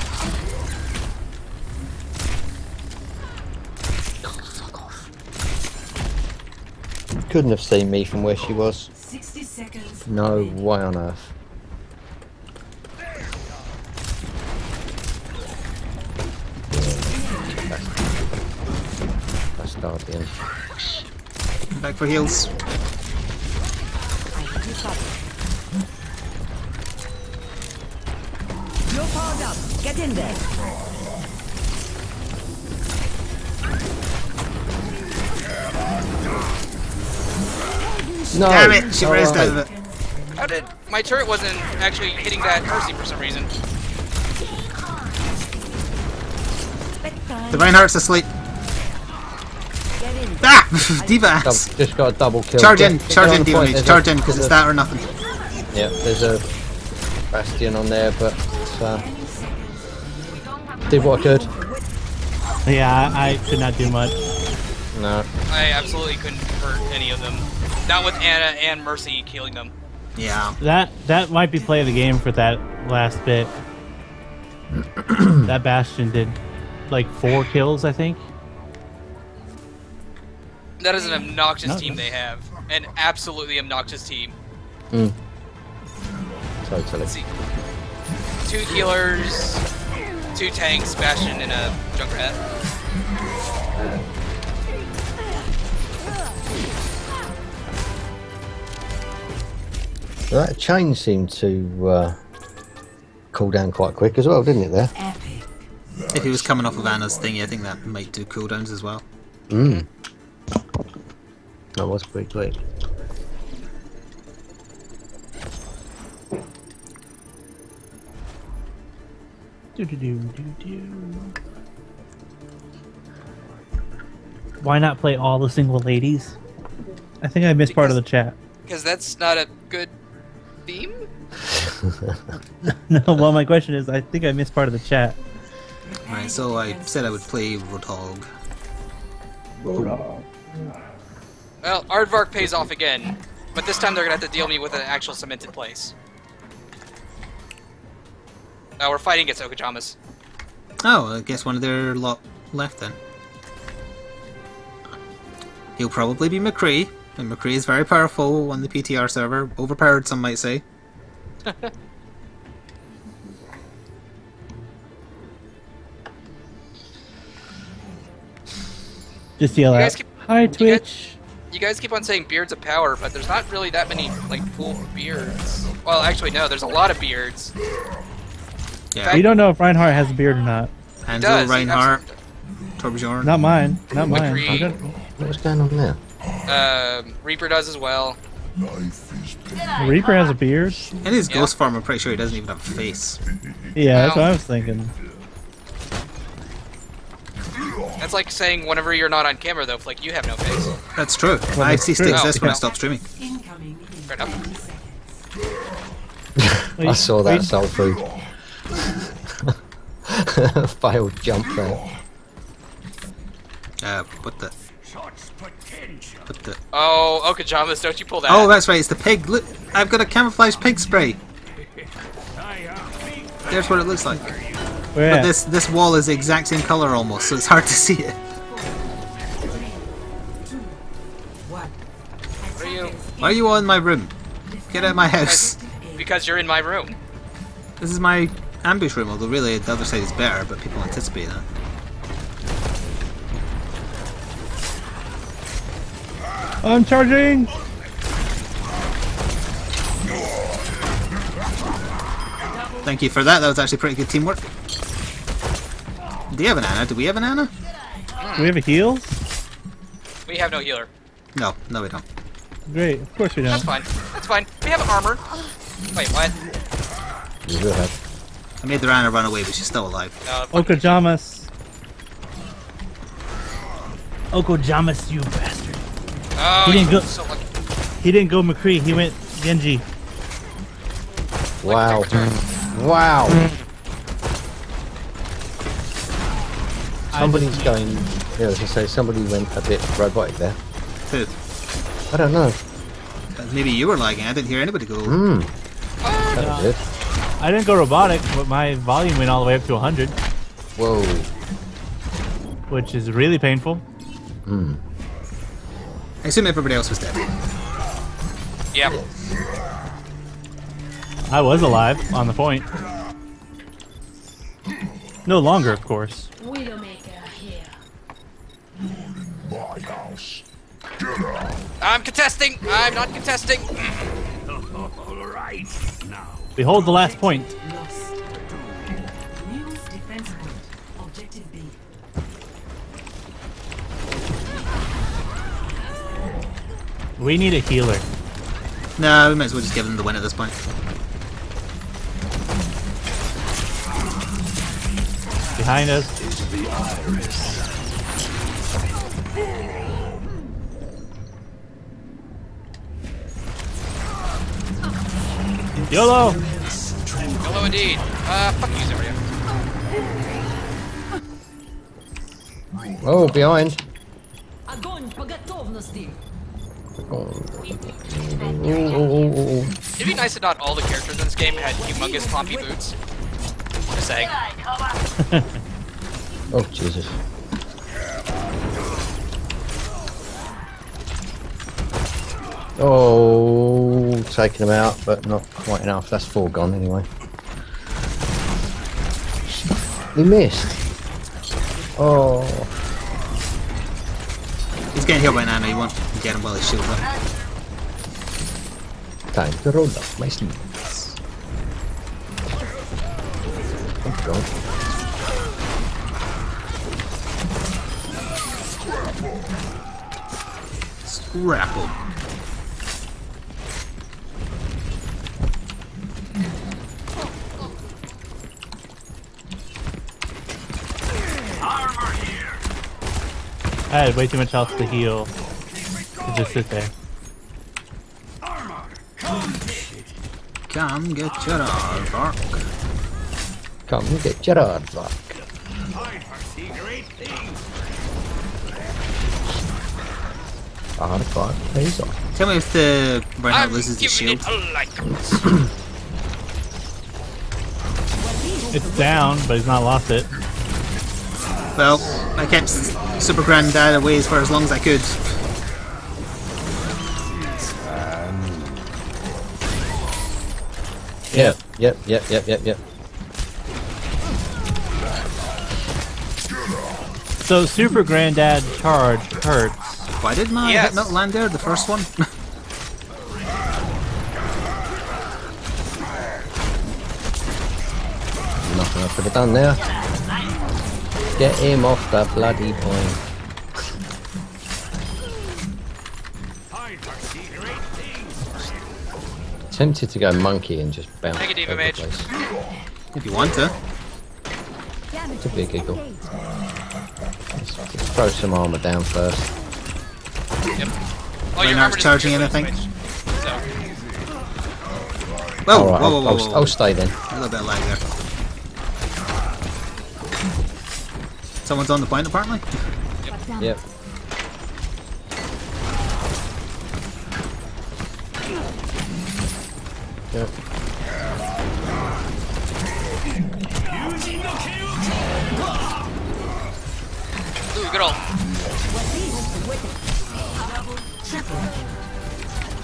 C: Couldn't have seen me from where she was.
I: 60 seconds.
C: No way on earth. That's Guardian.
A: Back for heals.
F: You're powered up. Get in there.
C: No!
A: Damn it, she
C: no
A: raised out of it.
D: How did my turret wasn't actually hitting that Mercy for some reason?
A: The Reinhardt's asleep. Ah! Diva ass!
C: Just got a double kill.
A: Charge
C: Get-
A: in,
C: get
A: charge
C: on
A: in,
C: the
A: Diva Mage. Charge
C: a-
A: in, because it's
C: there's
A: that or nothing.
C: Yeah, there's a Bastion on there, but uh, did what I could.
B: Yeah, I, I could not do much.
C: No.
D: I absolutely couldn't hurt any of them. Not with Ana and Mercy killing them.
A: Yeah.
B: That that might be play of the game for that last bit. that Bastion did like four kills, I think.
D: That is an obnoxious
B: No,
D: team
B: no.
D: they have. An absolutely obnoxious team.
C: Mm. Totally.
D: Let's see. Two healers, two tanks, Bastion, and a Junkrat.
C: That chain seemed to uh, cool down quite quick as well, didn't it? There.
I: Epic.
A: If he was coming off of Ana's thingy, I think that might do cooldowns as well.
C: Mm. That was pretty quick.
B: Do do do do do. Why not play all the single ladies? I think I missed part of the chat.
D: Because that's not a good theme?
B: no, well, my question is, I think I missed part of the chat.
A: Right, so I said I would play Roadhog.
D: Well, Aardvark pays off again, but this time they're gonna have to deal me with an actual cemented place. Uh, we're fighting against Okajamas.
A: Oh, I guess one of their lot left then. He'll probably be McCree, and McCree is very powerful on the PTR server. Overpowered, some might say.
B: Just yell
D: You
B: out,
D: keep-
B: "Hi,
D: you guys-
B: Twitch!"
D: You guys keep on saying beards of power, but there's not really that many like cool beards. Well, actually, no. There's a lot of beards.
A: Yeah.
B: We don't know if Reinhardt has a beard or not.
A: Hanzo,
D: does, he
A: Reinhardt, Torbjorn.
B: Not mine. Not mine.
D: McCree.
B: Don't-
C: What's going on there?
D: Um, Reaper does as well.
B: Reaper has a beard.
A: In his
D: Yeah.
A: ghost form, I'm pretty sure he doesn't even have a face.
B: Yeah, that's what I was thinking.
D: That's like saying whenever you're not on camera, though, like you have no face.
A: That's true.
B: Well,
A: I
B: see
A: ceased to
B: true.
A: exist when I
D: Yeah.
A: stopped streaming.
I: Incoming
D: Fair enough.
C: I saw that
B: Wait,
C: soul food. Failed jump there.
A: Uh, what the? What the?
D: Oh, Okajamas, don't you pull that.
A: Oh, that's right. It's the pig. Look, I've got a camouflage pig spray. There's what it looks like.
B: Where
A: But this this wall is the exact same color almost, so it's hard to see it.
D: What are you?
A: Why are you all in my room? Get out of my house.
D: Because you're in my room.
A: This is my ambush room, although really the other side is better, but people anticipate that.
B: I'm charging.
A: Thank you for that. That was actually pretty good teamwork. Do you have an Ana? Do we have an Ana?
B: Do we have a heal?
D: We have no healer.
A: No, no, we don't.
B: Great. Of course we don't.
D: That's fine. That's fine. We have armor. Wait, what?
C: You will have.
A: I made the Ana run away, but she's still alive.
D: No,
B: Okajamas. Okajamas, you bastard.
D: Oh,
B: He didn't go-
D: so lucky.
B: He didn't go McCree. He went Genji.
C: Wow. Wow. Somebody's going. Yeah, I was gonna say somebody went a bit robotic there.
A: Who?
C: I don't know.
A: Uh, Maybe you were lagging. I didn't hear anybody go.
C: Hmm. That was it.
B: I didn't go robotic, but my volume went all the way up to 100,
C: Whoa.
B: which is really painful.
C: Hmm.
A: I assume everybody else was dead.
D: Yeah.
B: I was alive on the point. No longer, of course.
I: Widowmaker here.
G: My house.
D: I'm contesting. I'm not contesting.
H: Alright, now.
B: We hold the last point. We need a healer.
A: No, we might as well just give them the win at this point.
B: Behind us. YOLO!
D: Hello, indeed. Uh, fuck you, Zarya.
C: Oh, behind.
D: It'd be nice if not all the characters in this game had humongous pompy boots. Just saying.
C: oh Jesus. Oh, taking him out, but not quite enough. That's four gone anyway. He missed. Oh,
A: He's getting hit by an Ana. You won't get him while he's shielded up.
C: time to roll up my sleeves. Oh God.
A: Scrapple.
H: Armor
B: I had way too much health to heal. To just sit there.
H: Come get it.
A: Come get your bark.
C: Come get Gerard back.
H: I foresee great things.
C: Aardvark pays off.
A: Tell me if the Reinhardt
D: I'm
A: loses his
D: giving
A: shield.
D: it.
B: It's down, but he's not lost it.
A: Well, I kept Super Granddad away for as long as I could.
C: Yep, yep, yep, yep, yep, yep.
B: So Super Granddad charge hurts.
A: Why did my
D: Yes.
A: hit not land there, the first one?
C: Nothing I could have done there. Get him off that bloody point.
H: I foresee great things.
C: Tempted to go monkey and just bounce
D: Take a diva
C: over the
D: mage.
C: place.
A: if you want to.
C: It's a big giggle. Let's, let's throw some armor down first.
D: Yep. Oh,
A: Reinhardt's
D: your armor doesn't
A: charging anything?
D: damage, So,
A: Whoa,
C: Alright,
A: whoa, whoa,
C: I'll,
A: whoa,
C: I'll, I'll stay then.
A: A little bit of lag there. Someone's on the point apparently.
C: Yep. Yep.
D: ooh, good old.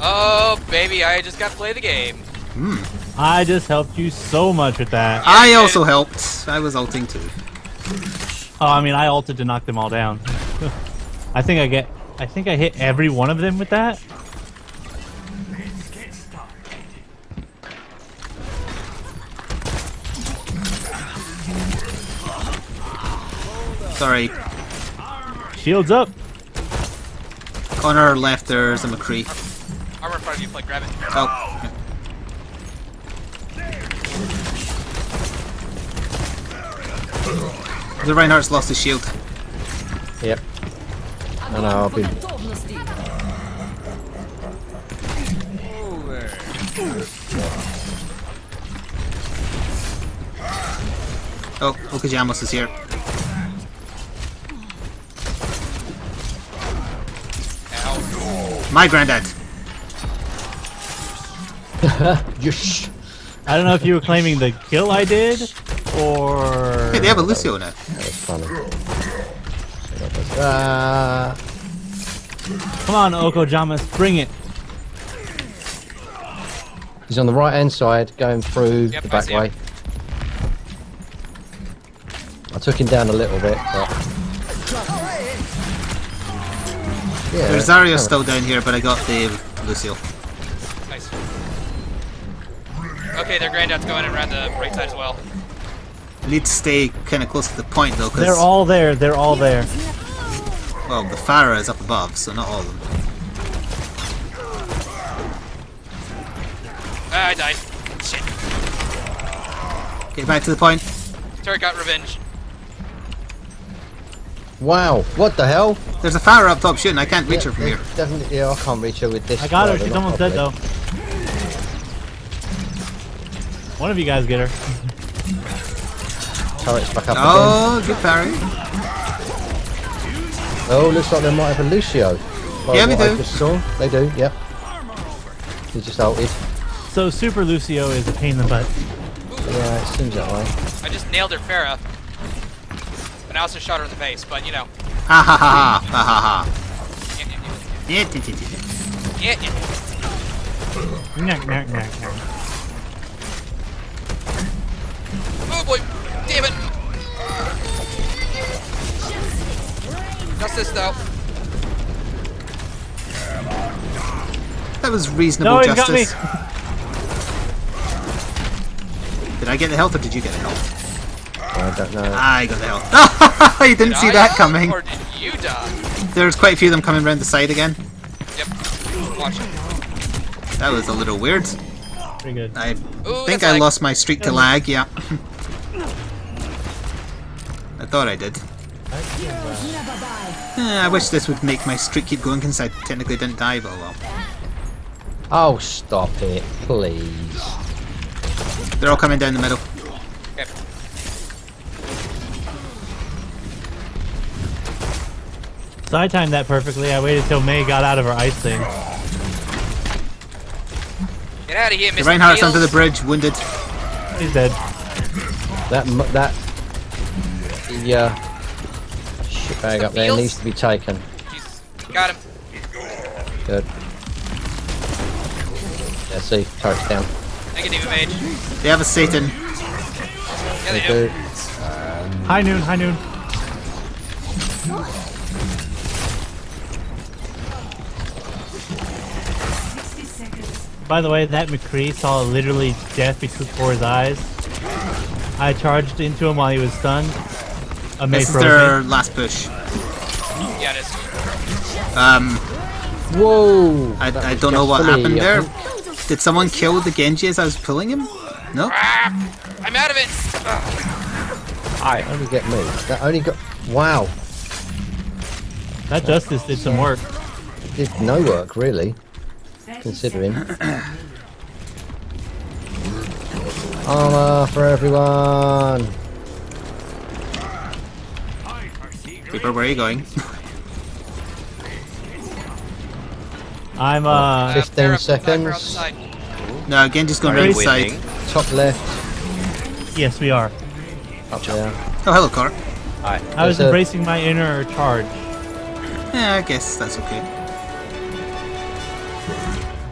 D: Oh, baby, I just got to play the game. Hmm.
B: I just helped you so much with that.
A: I also helped. I was ulting too.
B: Oh, I mean, I ulted to knock them all down. I think I get. I think I hit every one of them with that.
A: Sorry.
B: Shields up.
A: On our left, there's a McCree.
D: Armor in front of you, like grab it.
A: Oh. The Reinhardt's lost his shield.
C: Yep. And I'll
J: be.
A: Oh, Okajamos is here. My granddad.
B: I don't know if you were claiming the kill I did, or
A: Hey, they have a Lucio now.
C: That was funny. Uh,
B: come on, Okojamas, bring it.
C: he's on the right hand side, going through
D: Yep,
C: the
D: I
C: back
D: see him.
C: way. I took him down a little bit, but... Yeah,
A: There's Zarya still down here, but I got the Lucio.
D: Nice. Okay, their granddad's going around the right side as well.
A: Need to stay kind of close to the point though, because...
B: They're all there. They're all there.
A: well, the Pharah is up above, so not all of them.
D: Ah, I died. Shit.
A: Get back to the point.
D: Turret got revenge.
C: Wow, what the hell?
A: There's a Pharah up top shooting. I can't reach her from
C: Yeah,
A: here.
C: Definitely, yeah, I can't reach her with this.
B: I got her. She's almost dead though. One of you guys get her.
C: Turret's back up
A: Oh, good parry.
C: Oh, looks like they might have a Lucio.
A: Yeah, we
C: what I
A: do.
C: just saw. They do, yep. He just ulted.
B: So Super Lucio is a pain in the butt.
C: Yeah, it seems that way.
D: I just nailed her Pharah. And I also shot her in the face, but you know.
A: Ha ha ha ha ha ha ha.
D: Yeah, yeah,
A: Yeah,
D: yeah. yeah,
B: nyah.
D: Oh boy! Damn it! Justice though.
A: That was reasonable
B: No, he got me.
A: justice. Did I get the health or did you get the health?
C: I don't know.
A: I got the health. you didn't
D: Did
A: see
D: I
A: that
D: die,
A: coming.
D: Or did you die?
A: There's quite a few of them coming around the side again.
D: Yep. Watch it.
A: That was a little weird.
B: Pretty good.
A: I
D: Ooh,
A: think I
D: lag.
A: lost my streak to lag, yeah. I thought I did. Eh, I wish this would make my streak keep going since I technically didn't die, but oh well.
C: Oh, stop it, please.
A: They're all coming down the middle.
D: Okay.
B: So I timed that perfectly. I waited till Mei got out of her ice thing.
D: Get out of here,
A: The
D: Mr.
A: Reinhardt's under the bridge, wounded.
B: He's dead.
C: That that yeah shit bag
D: Mr.
C: up there
D: Fields?
C: needs to be taken.
D: Jesus. Got him.
C: Good. Yeah, see, turret's down.
D: Negative mage.
A: They have a Satan.
D: Yeah, they
C: They
D: do.
C: do.
B: High noon. High noon. By the way, that McCree saw literally death before his eyes. I charged into him while he was stunned. A Mei
A: This is their last push.
D: Yeah, it is.
A: Um,
C: Whoa!
A: I, I don't know what
C: for me,
A: happened there. Did someone kill the Genji as I was pulling him? No?
D: Ah, I'm out of it. Ugh.
C: Only get me. That only got. Wow.
B: That justice did some work.
C: Did no work really, considering. Armor for everyone.
A: Creeper, where are you going?
B: I'm uh.
C: 15
D: Pharah, Pharah on the
C: seconds.
D: side.
A: no, Genji's going
E: Are
A: around side.
C: Top left.
B: Yes, we are.
C: Up there.
A: Oh, hello, Car. Hi.
B: I was
C: There's a-
B: embracing my inner charge.
A: Yeah, I guess that's okay.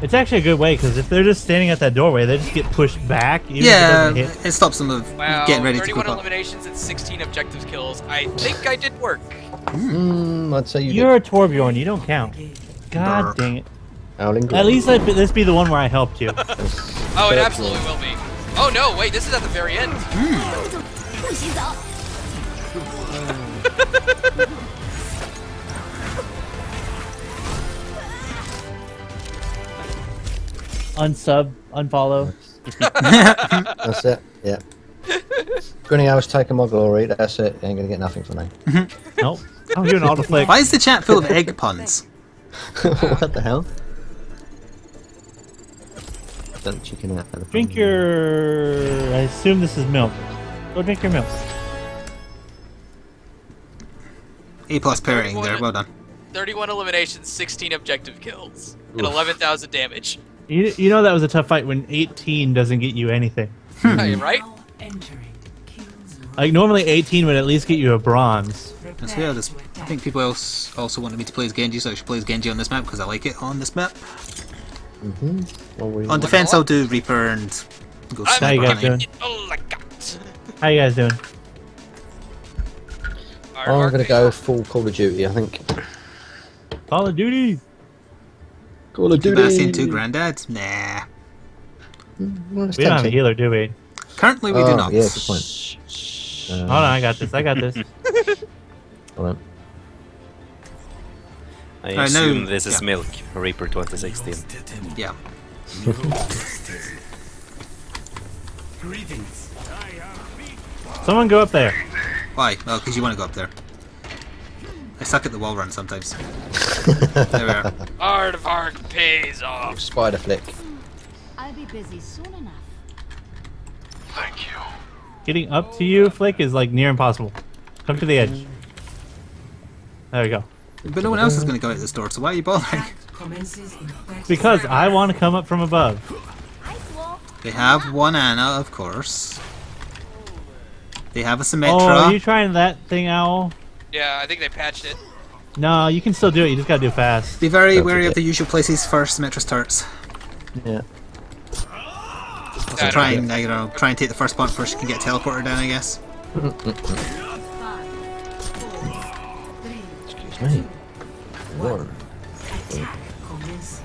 B: It's actually a good way because if they're just standing at that doorway, they just get pushed back. Even
A: Yeah,
B: if it hit.
A: it stops them of
D: Wow,
A: getting ready to
D: 31
A: group up.
D: eliminations and 16 objectives kills. I think I did work.
C: Mm, I'd say you
B: You're a Torbjorn. You don't count. God
A: Brr.
B: dang it.
C: did. Howling
B: At least let this be the one where I helped you.
D: Oh, it absolutely will be. Oh no, wait, this is at the very end.
B: Unsub, unfollow.
C: That's it. Yeah. Grinning hours taking my glory. That's it. You ain't gonna get nothing from me.
B: Nope. I'm doing all the flick.
A: Why is the chat full of egg puns?
C: what the hell? Don't chicken out. of the
B: Drink
C: phone.
B: your. I assume this is milk. Go drink your milk.
A: A plus parroting there. Well done.
D: 31 eliminations, 16 objective kills, and 11,000 damage.
B: You, you know that was a tough fight when 18 doesn't get you anything.
D: Hey, right?
J: Now entering kills
B: Like normally 18 would at least get you a bronze.
A: That's weird. There's- I think people else also wanted me to play as Genji, so I should play as Genji on this map because I like it on this map. Mm-hmm.
C: Well, we-
A: On defense, I'll do Reaper and go
D: I'm
B: How you guys doing?
D: Oh my god.
B: How you guys doing?
D: Alright,
C: I'm gonna go full Call of Duty. I think.
B: Call of Duty.
C: Call of
A: Sebastian 2 Grandad? Nah.
C: Well, it's
B: We don't have a healer, do we?
A: Currently, we
C: oh,
A: do not.
C: Yeah, good point. Um,
B: Hold on, I got this. I got this.
C: hold on.
E: I
A: I know-
E: assume this is
A: yeah.
E: Milk, Reaper 2016.
A: Yeah.
H: Greetings. I have beat
B: Someone go up there.
A: Why? Well, because you want to go up there. I suck at the wall run sometimes. There we are.
D: Aardvark pays off.
C: Spider flick.
F: I'll be busy soon enough.
B: Getting up to you, Flik, is like near impossible. Come to the edge. There we go.
A: But no one else is going to go out this door, so why are you bothering?
J: commences in 30
B: Because I want to come up from above.
A: They have one Ana, of course. They have a
B: Oh, are you trying that thing, Owl?
D: Yeah, I think they patched it.
B: No, you can still do it. You just gotta do it fast.
A: Be very
C: Don't
A: wary of the usual places first Metro starts.
C: Yeah.
A: Also
D: Yeah,
A: try and, I don't know, try and take the first point before she can get teleported down, I guess.
C: Excuse me. Whoa.
J: commencing.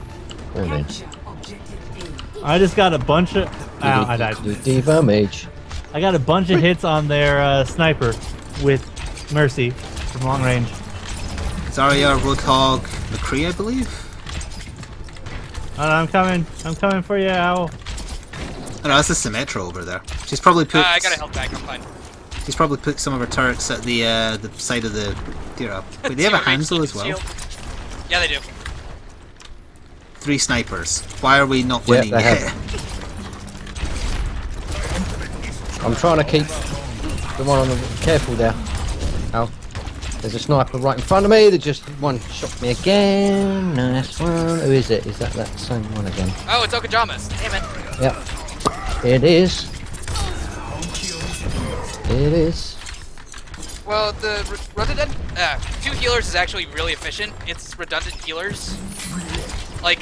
C: Well then.
J: Capture objective A.
B: I just got a bunch of. Ow, I died.
C: D.Va Mage.
B: I got a bunch of hits on their uh, sniper with Mercy from long range.
A: Zarya, Roadhog, McCree, I believe?
B: Oh, no, I'm coming. I'm coming for you, Owl.
A: Oh no, that's a Symmetra over there. She's probably put.
D: Uh, I got a health back, I'm fine.
A: She's probably put some of her turrets at the uh, the side of the deer up. Wait, they have a
D: Shield range,
A: Hanzo as well.
D: shield. Yeah, they do.
A: Three snipers. Why are we not winning
C: they
A: yet?
C: I'm trying to keep the one on the careful there. Ow. There's a sniper right in front of me that just one shot me again. Nice one. Who is it? Is that that same one again?
D: Oh, it's Okajamas. Damn it.
C: Yep. It is. It is.
D: Well, the redundant uh, two healers is actually really efficient. It's redundant healers. Like,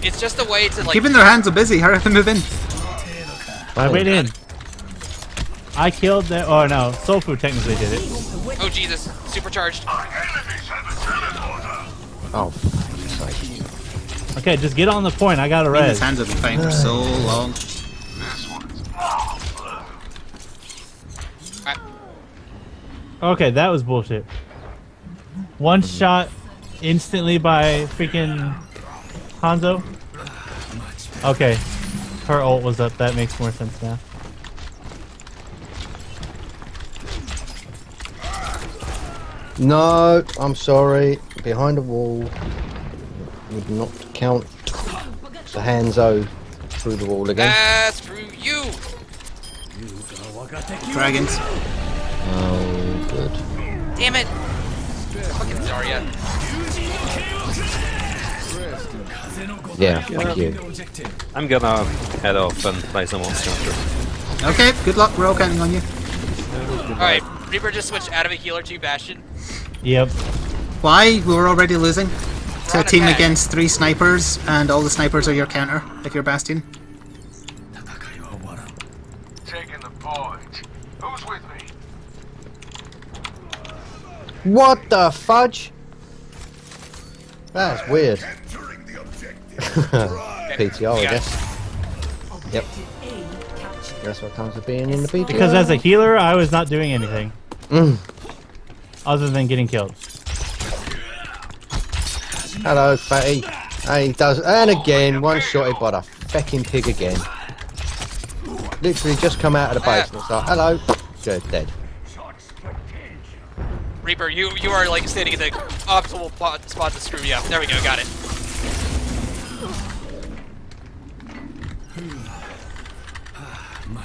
D: it's just a way to like.
A: Keeping their hands so busy. Hurry up and move in.
B: I wait in. I killed that. Oh no, Soul Food technically did it.
D: Oh Jesus! Supercharged.
C: Oh, for fuck's.
B: Okay, just get on the point. I got a
A: I mean, his hands have been fine for so long.
D: Alright.
B: Okay, that was bullshit. One mm-hmm. shot instantly by freaking Hanzo. Okay, her ult was up. That makes more sense now.
C: No, I'm sorry. Behind a wall would not count the Hanzo through the wall again.
D: Ah, screw you!
A: Dragons.
C: Oh, good.
D: Damn it! Fucking Zarya.
C: Yeah, thank you.
E: I'm gonna head off and play some Monster Hunter.
A: Okay, good luck. We're all counting on you.
D: Alright, Reaper just switched out of a healer to Bastion.
B: Yep.
A: Why? We were already losing. to a team against three snipers, and all the snipers are your counter if you're Bastion.
H: Taking the point. Who's with me?
C: What the fudge? That's weird.
G: Capturing the objective.
C: PTR, I guess. Yep.
J: A captured.
C: That's what comes with being in the PTR.
B: Because as a healer, I was not doing anything
C: Mm.
B: other than getting killed.
C: Hello, fatty. And he does, and again, one shotted by the fecking pig again. Literally just come out of the base and it's like, hello. Good, dead.
D: Reaper, you you are like standing in the optimal spot to screw me up. There we go, got it.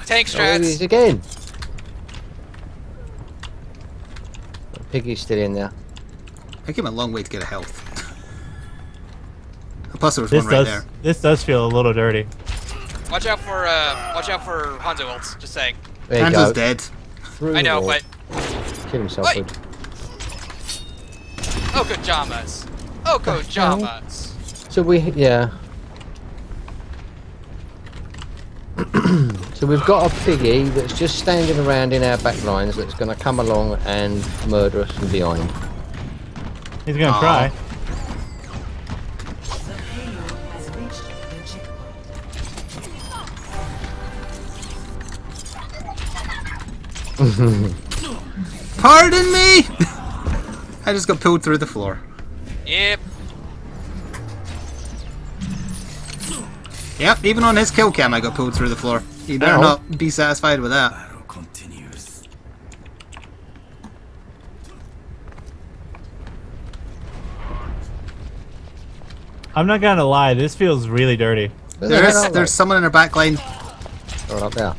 D: Tank
C: Oh,
D: strats.
C: again. Piggy's still in there.
A: I came a long way to get a health. Plus, there was
B: This
A: one right
B: does
A: there.
B: this does feel a little dirty.
D: Watch out for uh, watch out for Hanzo ults. Just saying.
C: There
A: Hanzo's
C: go.
A: dead.
C: Through
D: I know,
C: wall.
D: but
C: Kill himself
D: Wait.
C: with.
D: Okojamas. Okojamas.
C: So we, yeah. so we've got a piggy that's just standing around in our back lines that's going to come along and murder us from behind.
B: He's gonna
A: Aw.
B: try.
J: The payload has reached the checkpoint.
A: Pardon me! I just got pulled through the floor.
D: Yep.
A: Yep, even on his kill cam I got pulled through the floor. You better
C: Ow.
A: not be satisfied with that.
H: Battle continues.
B: I'm not gonna lie, this feels really dirty.
C: Where
A: There's
C: are
A: there's someone in our back line.
C: they? Oh, up there.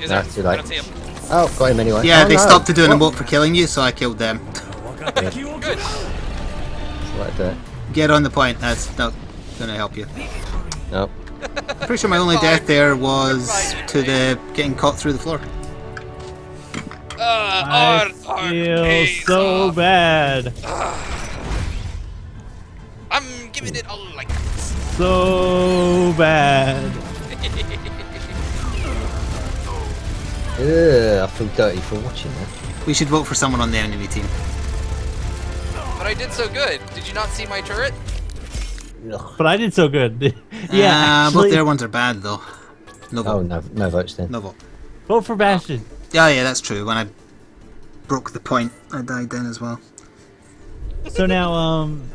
J: The
C: Nah, too
D: I
C: late.
D: don't see him.
C: Oh, got him anyway.
A: Yeah,
C: oh,
A: they
C: no.
A: stopped to do an
C: What?
A: emote for killing you, so I killed them.
D: Good.
C: Right there.
A: Get on the point. That's not gonna help you.
C: Nope.
A: Pretty sure my only death there was to the getting caught through the floor.
D: Uh,
B: I
D: Arthur
B: feel so
D: off.
B: bad.
D: I'm giving it all like.
B: So bad.
C: Ugh, I feel dirty for watching that.
A: We should vote for someone on the enemy team.
D: But I did so good. Did you not see my turret?
C: Ugh.
B: But I did so good. yeah,
A: uh,
B: actually,
A: both their ones are bad though. No vote.
C: Oh, no, no votes then.
A: No vote.
B: vote for Bastion.
A: Yeah, yeah, that's true. When I broke the point, I died then as well.
B: So now, um,